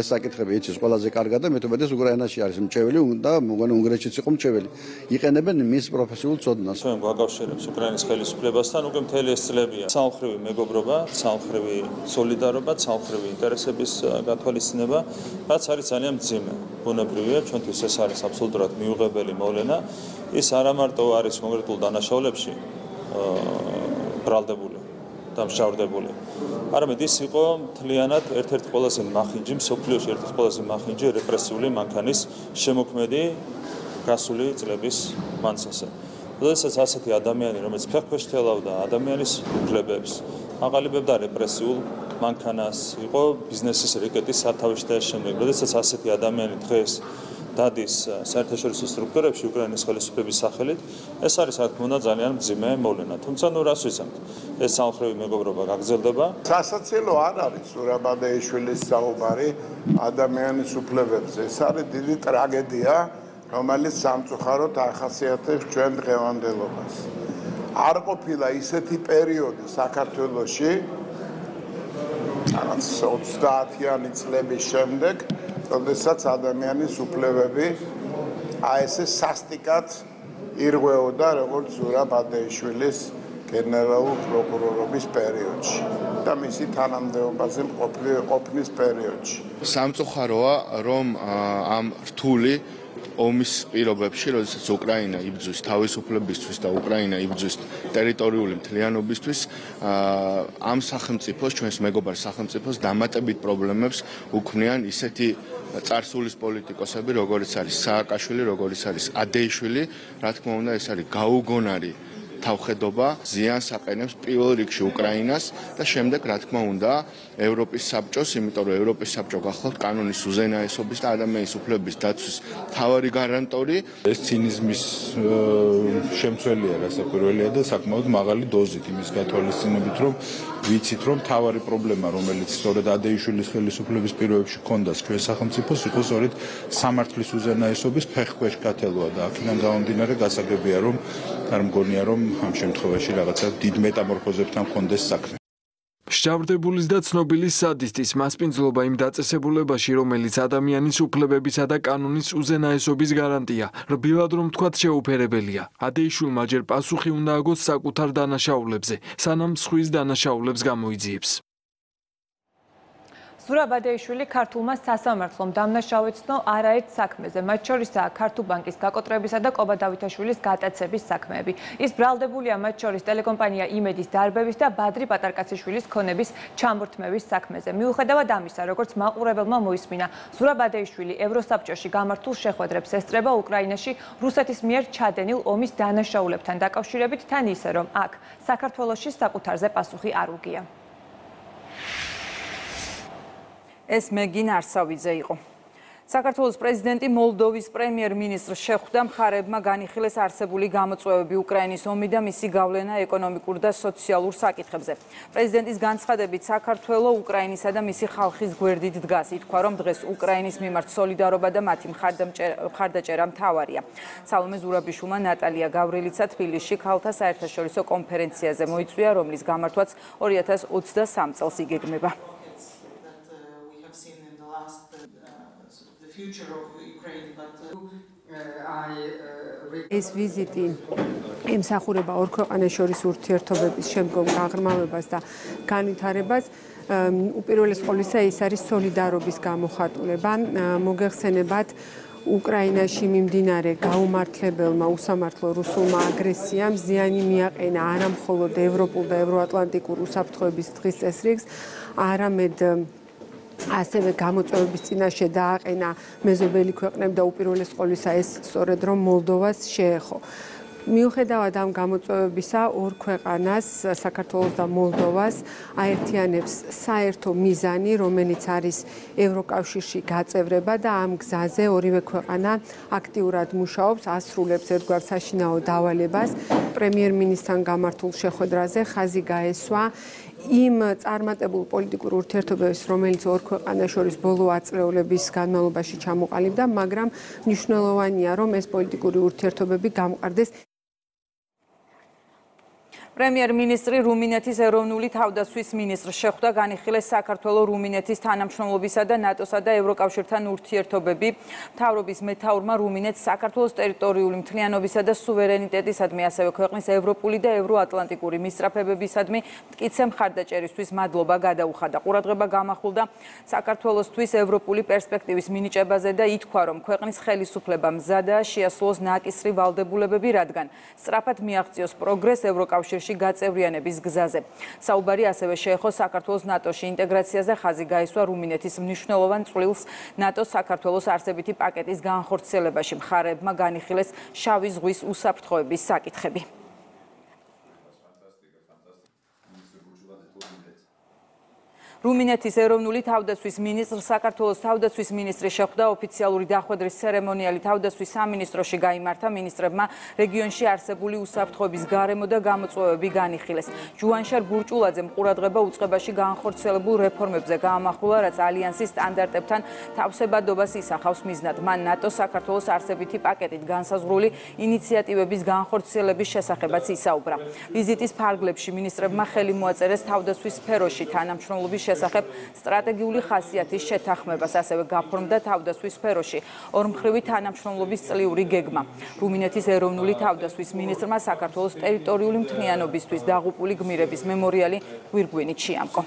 ეს საკითხები იცის ყველაზე კარგად და მეთომედეს უკრაინაში არის მჭეველი და მოგონა უნგრეთშიც იყო მჭეველი. იყენებენ მის პროფესიულ ცოდნას. ჩვენ გვაკავშირებს უკრაინის ხელისუფლებასთან უკვე მთელი ეს წლებია. სამხრივი მეგობრობა, სამხრივი სოლიდარობა, სამხრივი ინტერესების გათვალისწინება, რაც არის ძალიან მძიმე. ბუნებრივია, ჩვენთვის ეს არის აბსოლუტურად მიუღებელი მოვლენა. ის არა მარტო არის კონკრეტულ დანაშაულებში ბრალდებული და მშავდებული. არამედ ის იყო მთლიანად ერთ-ერთი ყველაზე მახინჯი, მსოფლიოში ერთ-ერთი ყველაზე მახინჯი რეპრესიული მანქანის შემოქმედი გასული წლების მანძილზე. როდესაც ასეთი ადამიანი, რომელიც ფეხქვეშ თელავდა ადამიანის უფლებებს, აყალიბებდა რეპრესიულ მანქანას, იყო ბიზნესის რეკეტის სათავეში და შემდეგ, როდესაც ასეთი ადამიანი დღეს დადის საერთაშორისო სტრუქტურებში უკრაინის ხელისუფლების სახელით, ეს არის რა თქმა უნდა ძალიან მძიმე მოვლენა. თუმცა ნუ რას ვიცამთ, ეს სამხრივი მეგობრობა გაგრძელდება. სასაცილო არ არის სურაბადეიშვილის საუბარი ადამიანის უფლებებზე. ეს არის დიდი ტრაგედია, რომელიც სამწუხაროდ ახასიათებს ჩვენ დღევანდელობას. არ ყოფილა ისეთი პერიოდი საქართველოში, რაღაც 30-იანი წლების შემდეგ, როდესაც ადამიანის უფლებები აი ესე სასტიკად ირღვეოდა როგორც ზურაბ ადეიშვილის გენერალურ პროკურორობის პერიოდში და მისი თანამდებობაზე ყოფნის პერიოდში. სამწუხაროა, რომ ამ რთული ომის პირობებში, როდესაც უკრაინა იბრძვის თავისუფლებისთვის და უკრაინა იბრძვის ტერიტორიული მთლიანობისთვის, ამ სახელმწიფოს, ჩვენს მეგობარ სახელმწიფოს დამატებით პრობლემებს უქმნიან ისეთი царსულის პოლიტიკოსები, როგორიც არის სააკაშვილი, როგორიც არის ადეიშვილი, რა თქმა უნდა, ეს არის გაუგონარი თავხედობა, ზიანს აყენებს პირველ რიგში უკრაინას და შემდეგ რა თქმა უნდა ევროპის საბჭოს, იმიტომ რომ ევროპის საბჭო გახლავთ კანონის უზენაესობის და ადამიანის უფლებების დაცვის თავარი გარანტორი. ეს ცინიზმის შემცველია გასაკვირველია და საკმაოდ მაღალი დოზით იმის გათვალისწინებით, რომ ვიცით, რომ თავარი პრობლემა, რომელიც სწორედ ადეიშვილის ხელისუფლების პირობებში ქონდა ჩვენ სახელმწიფოს, იყო სწორედ სამართლის უზენაესობის ფეხქვეშ გათელვა და აქედან გამომდინარე გასაგებია, რომ არ მგონია, რომ ამ შემთხვევაში რაღაცა დიდ მეტამორფოზებთან კონდეს საქმე. შჭავდებულის და ცნობილის სადისტის მასპინძლობა იმ დაწესებულებაში, რომელიც ადამიანის უფლებებისა და კანონის უზენაესობის გარანტია, რბილად რომ თქვათ შეუფერებელია. ადეიშვილმა ჯერ პასუხი უნდა აგოს საკუთარ დანაშაულებზე, სანამ სხვის დანაშაულებს გამოიძიებს. ზურაბადეიშვილი ქართულმა სასამართლომ დამნაშავეცნო არაერთ საქმეზე, მათ შორისაა ქართულ ბანკის გაკოტრებისა და ყობა დავითაშვილის გატაცების საქმეები. ის ბრალდებულია მათ შორის ტელეკომპანია იმედის დარბევის და ბადრი პატარკაციშვილის ქონების ჩამორთმევის საქმეზე. მიუხედავად ამისა, როგორც მაყურებელმა მოისმინა, ზურაბადეიშვილი ევროსაბჭოში გამართულ შეხვედრებს ესწრება უკრაინაში რუსეთის მიერ ჩადენილ ომის დანაშაულებთან დაკავშირებით თან ისე, რომ აქ საქართველოსში საკუთარზე პასუხი არ უგია. ეს მეგინ არსავიძე იყო. საქართველოს პრეზიდენტი მოლდოვის პრემიერ-მინისტრს შეხვდა მხარეებმა განიხილეს არსებული გამოწვევები უკრაინის ომი და მისი გავლენა ეკონომიკურ და სოციალურ საკითხებზე. პრეზიდენტის განცხადებით საქართველოს უკრაინისა და მისი ხალხის გვერდით დგას. ითქვა, რომ დღეს უკრაინის მიმართ სოლიდარობა და მათი მხარდაჭერა მთავარია. სალომე ზურაბიშვილმა ნატალია გავრილიცა თბილისში ქალთა საერთაშორისო konferentsiაზე მოიწვია, რომლის გამართვაც 2023 წელს იგეგმება. future of Ukraine but uh, uh, I uh, ეს ვიზიტი ემსახურება ორ ქვეყანას შორის ურთიერთობების შემდგომ გაღრმავებას და განვითარებას უპირველეს ყოვლისა ეს არის солиდარობის გამოხატულება მოგეხსენებათ უკრაინაში მიმდინარე გაუმართლებელმა უსამართლო რუსულმა აგრესიამ ზიანი მიაყენა არა მხოლოდ ევროპულ და ევროატლანტიკურ უსაფრთხოების დღის წესრიგს, არამედ ასევე გამოწვევების წინაშე დააყენა მეზობელი ქვეყნები და უპირველეს ყოვლისა ეს სწორედ რომ მოლდოვას შეეხო. მიუხედავად ამ გამოწვევებისა, ორ ქვეყანას, საქართველოს და მოლდოვას, აერთიანებს საერთო მიზანი, რომელიც არის ევროკავშირში გაწევრება და ამ გზაზე ორივე ქვეყანა აქტიურად მუშაობს, ასრულებს ერთგვარ საშინაო დავალებას. პრემიერ-მინისტრთან გამართულ შეხვედრაზე ხაზი გაესვა იმ წარმატებულ პოლიტიკურ ურთიერთობებს, რომელიც ორ ქვეყანას შორის ბოლო აწლეულების განმავლობაში ჩამოყალიბდა, მაგრამ მნიშვნელოვანია, რომ ეს პოლიტიკური ურთიერთობები გამყარდეს პრემიერ-მინისტრი რუმინეთის ეროვნული თავდაცვის მინისტრს შეხვდა განიხილეს საქართველოს რუმინეთის თანამშრომლობისა და ნატოსა და ევროკავშირთან ურთიერთობები. მთავრობის მეთაურმა რუმინეთს საქართველოს ტერიტორიული მთლიანობისა და სუვერენიტეტისადმი, ასევე ქვეყნის ევროპული და ევროატლანტიკური მისწრაფებებისადმი მტკიცე მხარდაჭერისთვის მადლობა გადაუხადა. ყურადღება გამახვილდა საქართველოსთვის ევროპული პერსპექტივის მინიჭებაზე და ითქვა, რომ ქვეყნის ხელისუფლება მზადაა შეასრულოს ნაკისრი ვალდებულებები, რადგან სწრაფად მიაღწიოს პროგრესს ევროკავშირში ნატოში გაწევრიანების გზაზე. საუბარი ასევე შეეხო საქართველოს ნატოში ინტეგრაციაზე, ხაზი გაისვა რუმინეთის მნიშვნელოვან წვლილს ნატოს საქართველოს არსებითი პაკეტის განხორციელებაში. მხარეებმა განიხილეს შავი ზღვის უსაფრთხოების საკითხები. რუმინეთის ეროვნული თავდაცვის მინისტრ საქართველოს თავდაცვის მინისტრი შეხვდა ოფიციალური დახვედრის ცერემონიალი თავდაცვის სამინისტროში გამართა მინისტრებმა რეგიონში არსებული უსაფრთხოების გარემო და გამოწვევები განიხილეს. ჯუანშარ ბურჭულაძემ ყურადღება უწყებაში განხორციელებულ რეფორმებზე გაამახვილა, რაც ალიანსის სტანდარტებთან თავსებადობას ისახავს მიზნად. მან ნატო საქართველოს არსებითი პაკეტით განსაზღვრული ინიციატივების განხორციელების შესახებაც ისაუბრა. ვიზიტის ფარგლებში მინისტრებმა ხელი მოაწერეს თავდაცვის სფეროში თანამშრომლობის შესახებ სტრატეგიული ხასიათის შეთანხმებას, ასევე გაფორმდა თავდასხმის სფეროში ორმხრივი თანამშრომლობის წლიური გეგმა. რუმინეთის ეროვნული თავდასხმის მინისტრმა საქართველოს ტერიტორიული მთლიანობისთვის დაღუპული გმირების მემორიალი გვირგვინით შეამკო.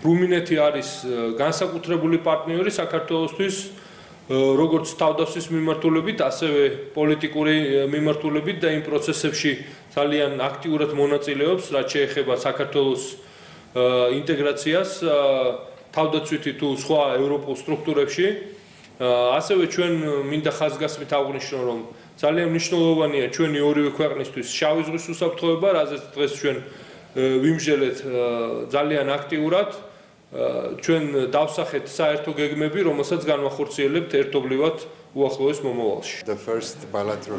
რუმინეთი არის განსაკუთრებული პარტნიორი საქართველოსთვის როგორც თავდასხმის მიმართულებით, ასევე პოლიტიკური მიმართულებით და იმ პროცესებში ძალიან აქტიურად მონაწილეობს, რაც შეეხება საქართველოს ინტეგრაციას თავდაცვითი თუ სხვა ევროპულ სტრუქტურებში. ასევე ჩვენ მინდა ხაზგასმით აღვნიშნო, რომ ძალიან მნიშვნელოვანია ჩვენი ორივე ქვეყნისთვის შავი ზღვის უსაფრთხოება, რაზეც დღეს ჩვენ ვიმსჯელეთ ძალიან აქტიურად. ჩვენ დავსახეთ საერთო გეგმები, რომელსაც განვახორციელებთ ერთობლივად უახლოეს მომავალში.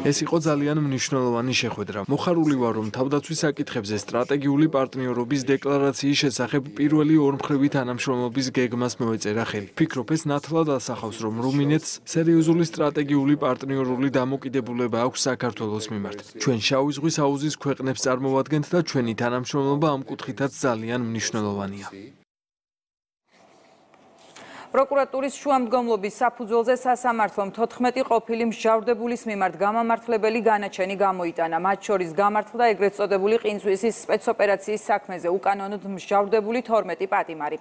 ეს იყო ძალიან მნიშვნელოვანი შეხვედრა. მოხარული ვარ, რომ თავდაცვის საკითხებზე სტრატეგიული პარტნიორობის დეკლარაციის შესახებ პირველი ორმხრივი თანამშრომლობის გეგმას მოეწერა ხელი. ფიქრობ, ეს ნათლად ასახავს, რომ რუმინეთს სერიოზული სტრატეგიული პარტნიორული დამოკიდებულება აქვს საქართველოს მიმართ. ჩვენ შავი ზღვის აუზის ქვეყნებს წარმოვადგენთ და ჩვენი თანამშრომლობა ამ კუთხითაც ძალიან მნიშვნელოვანია. პროკურატურის შუამდგომლობის საფუძველზე სასამართლომ 14 ყოფილი მსჯავრდებულის მიმართ გამამართლებელი განაჩენი გამოიტანა. მათ შორის გამართლდა ეგრეთ წოდებული ყინწვისის სპეცოპერაციის საქმეზე უკანონოდ მსჯავრდებული 12 პატიმარი.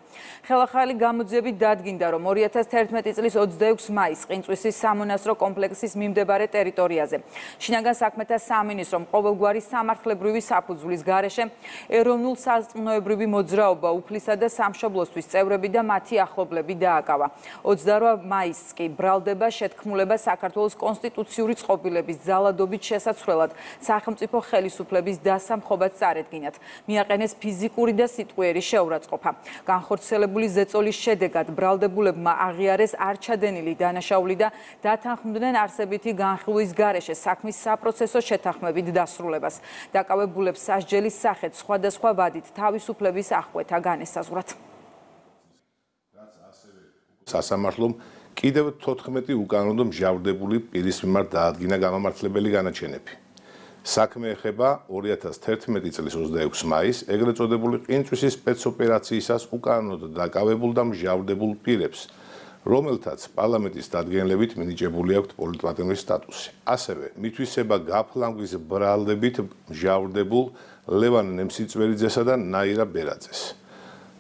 ხელახალი გამოძიებით დადგინდა, რომ 2011 წლის 26 მაისს ყინწვისის სამონასტრო კომპლექსის მიმდებარე ტერიტორიაზე შინაგან საქმეთა სამინისტრომ ყოველგვარი სამართლებრივი საფუძვლის გარეშე ეროვნულ საზღვრებრივი მოძრაობა უფლისა და სამშობლოსთვის წევრები და მათი ახლობლები და დააკავა. 28 მაისს კი ბრალდება შეთქმულება საქართველოს კონსტიტუციური წყობილების ძალადობით შესაცვლელად სახელმწიფო ხელისუფლების დასამხობად წარედგინათ. მიაყენეს ფიზიკური და სიტყვიერი შეურაცხყოფა. განხორციელებული ზეწოლის შედეგად ბრალდებულებმა აღიარეს არჩადენილი დანაშაული და დათანხმდნენ არსებითი განხილვის გარეშე საქმის საპროცესო შეთანხმებით დასრულებას. დაკავებულებს სასჯელის სახით სხვადასხვა ვადით თავისუფლების აღკვეთა განესაზღვრათ. სასამართლომ კიდევ 14 უკანონო მსჯავრდებული პირის მიმართ დაადგინა გამამართლებელი განაჩენები. საქმე ეხება 2011 წლის 26 მაისს ეგრეთ წოდებული ყინწვისის სპეცოპერაციისას უკანონოდ დაკავებულ და მსჯავრდებულ პირებს, რომელთაც პარლამენტის დადგენილებით მინიჭებული აქვთ პოლიტპატიმრის სტატუსი. ასევე მითვისება გაფლანგვის ბრალდებით მსჯავრდებულ ლევან ნემსიწვერიძესა და ნაირა ბერაძეს.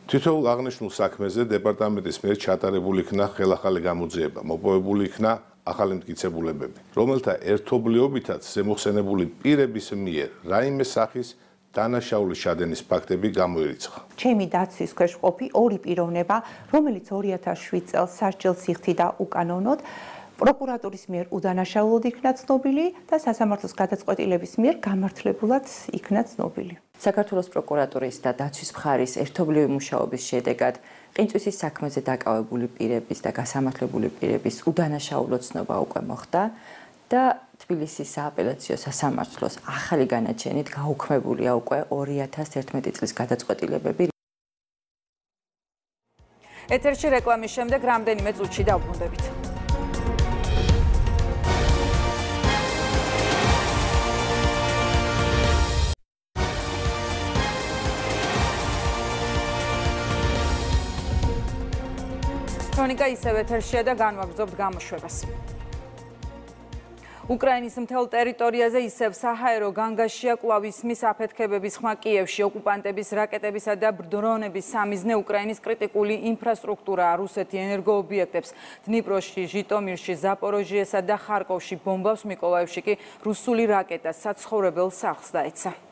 თითოეულ აღნიშნულ საქმეზე დეპარტამენტის მიერ ჩატარებული იქნა ხელახალი გამოძიება, მოპოვებული იქნა ახალი მტკიცებულებები, რომელთა ერთობლიობითაც ზემოხსენებული პირების მიერ რაიმე სახის დანაშაულის შადენის ფაქტები გამოირიცხა. ჩემი დაცვის ქვეშ ყოფი ორი პიროვნება, რომელიც 2007 წელს სასჯელს იხდიდა უკანონოდ, პროკურატურის მიერ უდანაშაულოდ იქნა ცნობილი და სასამართლოს გადაწყვეტილების მიერ გამართლებულად იქნა ცნობილი. საქართველოს პროკურატურის და დაცვის მხარის ერთობლივი მუშაობის შედეგად ყინწვისის საქმეზე დაკავებული პირების და გასამართლებული პირების უდანაშაულო ცნობა უკვე მოხდა და თბილისის სააპელაციო სასამართლოს ახალი განაჩენით გაუქმებულია უკვე 2011 წლის გადაწყვეტილებები. ეთერში რეკლამის შემდეგ რამდენიმე წუთში დავბრუნდებით. ქრონიკა ისევ ეთერშია და განვაგრძობთ გამოშვებას. უკრაინის მთელ ტერიტორიაზე ისევ საჰაერო განგაშია კვლავ ისმის აფეთქებების ხმა კიევში ოკუპანტების რაკეტებისა და დრონების სამიზნე უკრაინის კრიტიკული ინფრასტრუქტურა რუსეთი ენერგოობიექტებს დნიპროში, ჟიტომირში, ზაპოროჟიესა და ხარკოვში ბომბავს მიკოლაევში კი რუსული რაკეტა საცხოვრებელ სახლს დაეცა.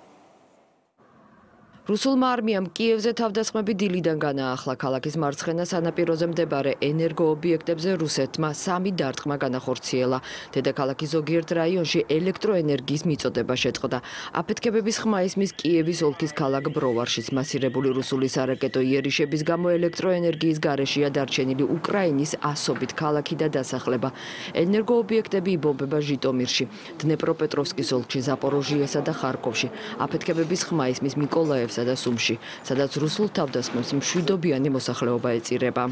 რუსულმა არმიამ კიევზე თავდასხმები დილიდან განაახლა ქალაქის მარცხენა სანაპიროზე მდებარე ენერგოობიექტებზე რუსეთმა სამი დარტყმა განახორციელა. დედაქალაქის ზოგიერთ რაიონში ელექტროენერგიის მიწოდება შეწყდა. აფეთქებების ხმა ისმის კიევის ოლქის ქალაქ ბროვარშიც მასირებული რუსული სარაკეტო იერიშების გამო ელექტროენერგიის გარეშეა დარჩენილი უკრაინის ასობით ქალაქი და დასახლება. ენერგოობიექტები იბომბება ჟიტომირში, დნეპროპეტროვსკის ოლქში, ზაპოროჟიესა და ხარკოვში. აფეთქებების ხმა ისმის მიკოლაევსა და სუმში, სადაც რუსულ თავდასხმებს მშვიდობიანი მოსახლეობა ეწირება.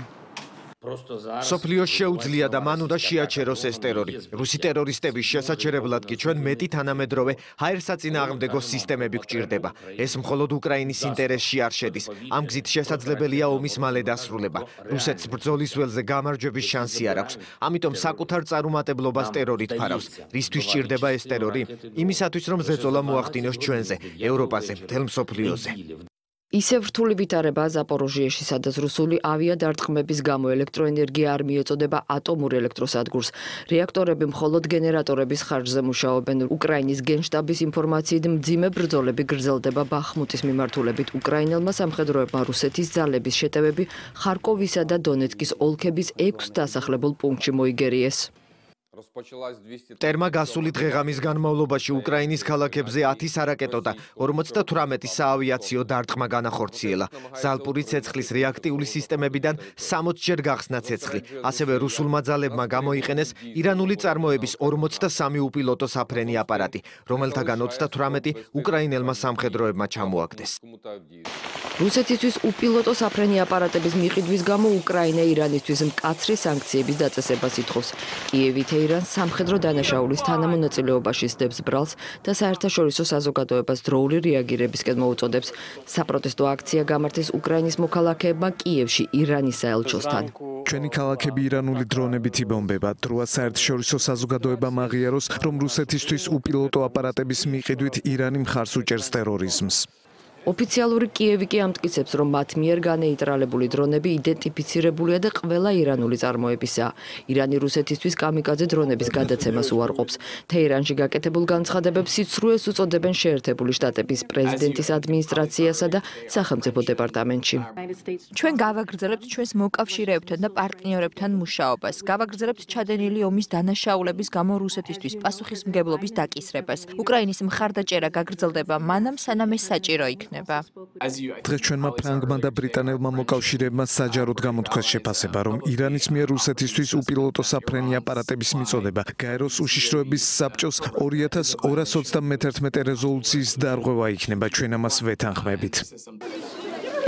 სოფლიოს შეუძლია და მან უნდა შეაჩეროს ეს ტერორი. რუსი ტერორისტების შესაჩერებლად კი ჩვენ მეტი თანამედროვე ჰაერსაწინააღმდეგო სისტემები გვჭირდება. ეს მხოლოდ უკრაინის ინტერესში არ შედის. ამ გზით შესაძლებელია ომის მალე დასრულება. რუსეთს ბრძოლის ველზე გამარჯვების შანსი არ აქვს. ამიტომ საკუთარ წარუმატებლობას ტერორით ფარავს. რისთვის ჭირდება ეს ტერორი? იმისათვის რომ ზეწოლა მოახდინოს ჩვენზე, ევროპაზე, მთელ მსოფლიოზე. ისევ რთული ვითარება ზაპოროჟიეში, სადაც რუსული ავიადარტყმების გამო ელექტროენერგია არ მიეწოდება ატომურ ელექტროსადგურს. რეაქტორები მხოლოდ გენერატორების ხარჯზე მუშაობენ. უკრაინის გენშტაბის ინფორმაციით, მძიმე ბრძოლები გრძელდება ბახმუტის მიმართულებით. უკრაინელმა სამხედროებმა რუსეთის ძალების შეტევები ხარკოვისა და დონეცკის ოლქების 6 დასახლებულ პუნქტში მოიგერიეს. ტერმა გასული დღეღამის განმავლობაში უკრაინის ქალაქებზე 10 სარაკეტო და 58 საავიაციო დარტყმა განახორციელა. ზალპური ცეცხლის რეაქტიული სისტემებიდან 60 ჯერ გახსნა ცეცხლი. ასევე რუსულმა ძალებმა გამოიყენეს ირანული წარმოების 43 უპილოტო საფრენი აპარატი, რომელთაგან 38 უკრაინელმა სამხედროებმა ჩამოაგდეს. რუსეთისთვის უპილოტო საფრენი აპარატების მიყიდვის გამო უკრაინა ირანისთვის მკაცრი სანქციების დაწესებას ითხოვს. კიევი ირანს სამხედრო დანაშაულის თანამონაწილეობაში სდებს ბრალს და საერთაშორისო საზოგადოებას დროული რეაგირებისკენ მოუწოდებს. საპროტესტო აქცია გამართეს უკრაინის მოქალაქეებმა კიევში ირანის საელჩოსთან. ჩვენი ქალაქები ირანული დრონებით იბომბება. დროა საერთაშორისო საზოგადოებამ აღიაროს, რომ რუსეთისთვის უპილოტო აპარატების მიყიდვით ირანი მხარს უჭერს ტერორიზმს. ოფიციალური კიევი კი ამტკიცებს, რომ მათ მიერ განეიტრალებული დრონები იდენტიფიცირებულია და ყველა ირანული წარმოებისაა. ირანი რუსეთისთვის კამიკაძე დრონების გადაცემას უარყოფს. თეირანში გაკეთებულ განცხადებებს სიცრუეს უწოდებენ შეერთებული შტატების პრეზიდენტის ადმინისტრაციასა და სახელმწიფო დეპარტამენტში. ჩვენ გავაგრძელებთ ჩვენს მოკავშირეებთან და პარტნიორებთან მუშაობას. გავაგრძელებთ ჩადენილი ომის დანაშაულების გამო რუსეთისთვის პასუხისმგებლობის დაკისრებას. უკრაინის მხარდაჭერა გაგრძელდება მანამ სანამ ეს საჭირო იქნება. დღეს ჩვენმა ფრანგმა და ბრიტანელმა მოკავშირეებმა საჯაროდ გამოთქვეს შეფასება, რომ ირანის მიერ რუსეთისთვის უპილოტო საფრენი აპარატების მიწოდება. გაეროს უშიშროების საბჭოს 2231 რეზოლუციის დარღვევა იქნება ჩვენ ამას ვეთანხმებით.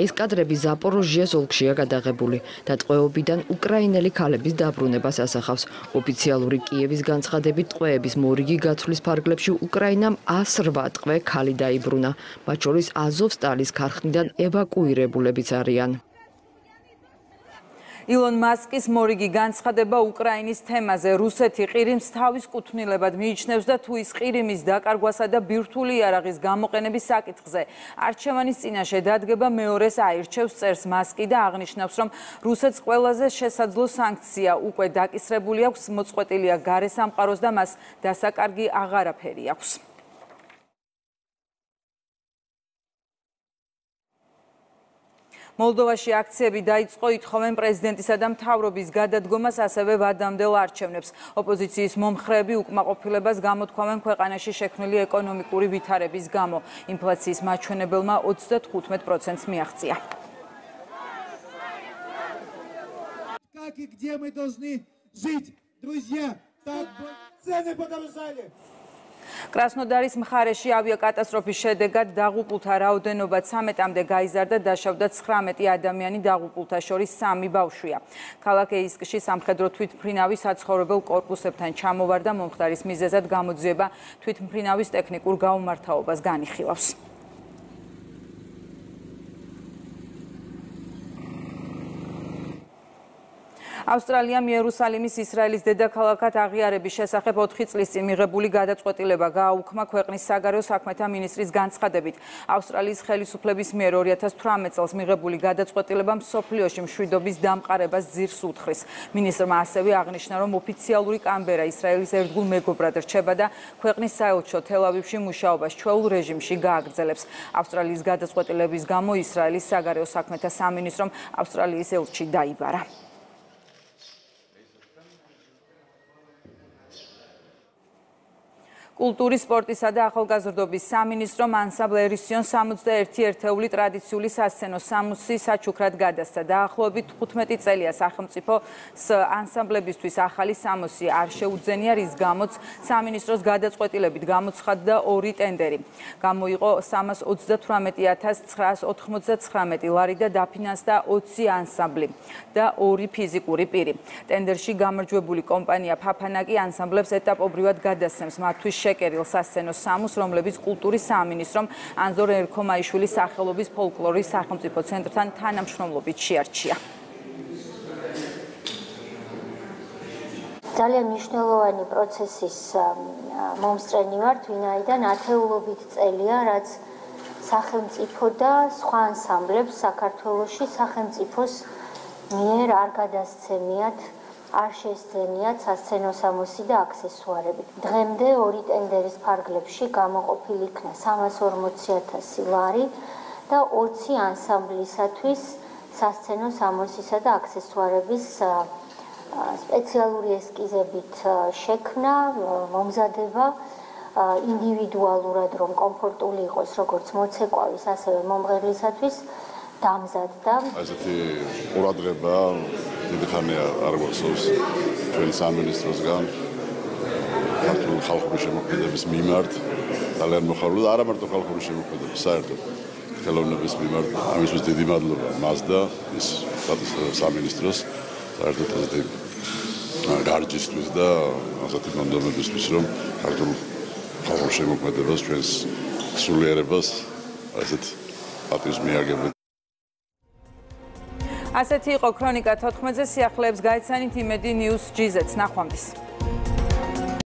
ეს კადრები ზაპოროჟიეს ოლქშია გადაღებული და ტყვეობიდან უკრაინელი ქალების დაბრუნებას ასახავს. ოფიციალური კიევის განცხადებით ტყვეების მორიგი გაცვლის ფარგლებში უკრაინამ 108 ტყვე ქალი დაიბრუნა, მათ შორის აზოვსტალის ქარხნიდან ევაკუირებულებიც არიან. ილონ მასკის მორიგი განცხადება უკრაინის თემაზე. რუსეთი ყირიმს თავის კუთვნილებად მიიჩნევს და თუ ის ყირიმის დაკარგვასა და ბირთვული იარაღის გამოყენების საკითხზე. არჩევანის წინაშე დადგება მეორეს აირჩევს წერს მასკი და აღნიშნავს რომ რუსეთს ყველაზე შესაძლო სანქცია უკვე დაკისრებული აქვს მოწყვეტილია გარე სამყაროს და მას დასაკარგი აღარაფერი აქვს მოლდოვაში აქციები დაიწყო ითხოვენ პრეზიდენტისა და მთავრობის გადადგომას ასევე ვადამდელ არჩევნებს. ოპოზიციის მომხრეები უკმაყოფილებას გამოთქვამენ ქვეყანაში შექმნილი ეკონომიკური ვითარების გამო. ინფლაციის მაჩვენებელმა 35%-ს მიაღწია. Как и где мы должны жить, друзья? Так цены подорожали. კრასნოდარის მხარეში ავიაკატასტროფის შედეგად დაღუპულთა რაოდენობა 13-მდე გაიზარდა და შავდა 19 ადამიანი დაღუპულთა შორის 3 ბავშვია. ქალაქ ეისკში სამხედრო თვითმფრინავი საცხოვრებელ კორპუსებთან ჩამოვარდა მომხდარის მიზეზად გამოძიება თვითმფრინავის ტექნიკურ გაუმართავობას განიხილავს. ავსტრალიამ იერუსალიმის ისრაელის დედაქალაქად აღიარების შესახებ 4 წლის წინ მიღებული გადაწყვეტილება გააუქმა ქვეყნის საგარეო საქმეთა მინისტრის განცხადებით. ავსტრალიის ხელისუფლების მიერ 2018 წელს მიღებული გადაწყვეტილება მსოფლიოში მშვიდობის დამყარებას ძირს უთხრის. მინისტრმა ასევე აღნიშნა, რომ ოფიციალური კამბერა ისრაელის ერთგულ მეგობრად რჩება და ქვეყნის საელჩო თელ-ავივში მუშაობას ჩვეულ რეჟიმში გააგრძელებს. ავსტრალიის გადაწყვეტილების გამო ისრაელის საგარეო საქმეთა სამინისტრომ ავსტრალიის ელჩი დაიბარა. კულტურის, სპორტისა და ახალგაზრდობის სამინისტრომ ანსამბლ ერისიონ 61 ერთეული ტრადიციული სასცენო სამუსი საჩუქრად გადასცა. დაახლოებით 15 წელია სახელმწიფოს ანსამბლებისთვის ახალი სამუსი არ შეუძენია, რის გამოც სამინისტროს გადაწყვეტილებით გამოცხადდა ორი ტენდერი. გამოიყო 328999 ლარი და დაფინანსდა 20 ანსამბლი და ორი ფიზიკური პირი. ტენდერში გამარჯვებული კომპანია ფაფანაკი ანსამბლებს ეტაპობრივად გადასცემს მათთვის შეკერილ სასცენო სამუს, რომლებიც კულტურის სამინისტრომ ანზორ ერქომაიშვილის სახელობის ფოლკლორის სახელმწიფო ცენტრთან თანამშრომლობით შეარჩია. ძალიან მნიშვნელოვანი პროცესის მომსწრენი ვარ, ვინაიდან ათეულობით წელია, რაც სახელმწიფო და სხვა ანსამბლებს საქართველოსში სახელმწიფოს მიერ არ გადასცემიათ არ შესძენიათ სასცენო სამოსი და აქსესუარები. დღემდე ორი ტენდერის ფარგლებში გამოყოფილი იქნა 340.000 ლარი და 20 ანსამბლისათვის სასცენო სამოსისა და აქსესუარების სპეციალური ესკიზებით შექმნა, მომზადება ინდივიდუალურად რომ კომფორტული იყოს როგორც მოცეკვავის, ასევე მომღერლისათვის დამზადდა. ასეთი ყურადღება დიდი ხანია არ გვახსოვს ჩვენი სამინისტროსგან ქართული ხალხური შემოქმედების მიმართ. ძალიან მოხარული და არა მარტო ხალხური შემოქმედების საერთოდ. ხელოვნების მიმართ ამისთვის დიდი მადლობა. მას და ის სამინისტროს საერთოდ ასეთი გარჯისთვის და ასეთი მონდომებისთვის რომ ქართული ხალხური შემოქმედებას ჩვენს სულიერებას ასეთ პატრის მიაგებენ ასეთი იყო ქრონიკა 14-ზე სიახლეებს გაიცანით იმედი news gz-ს ნახვამდის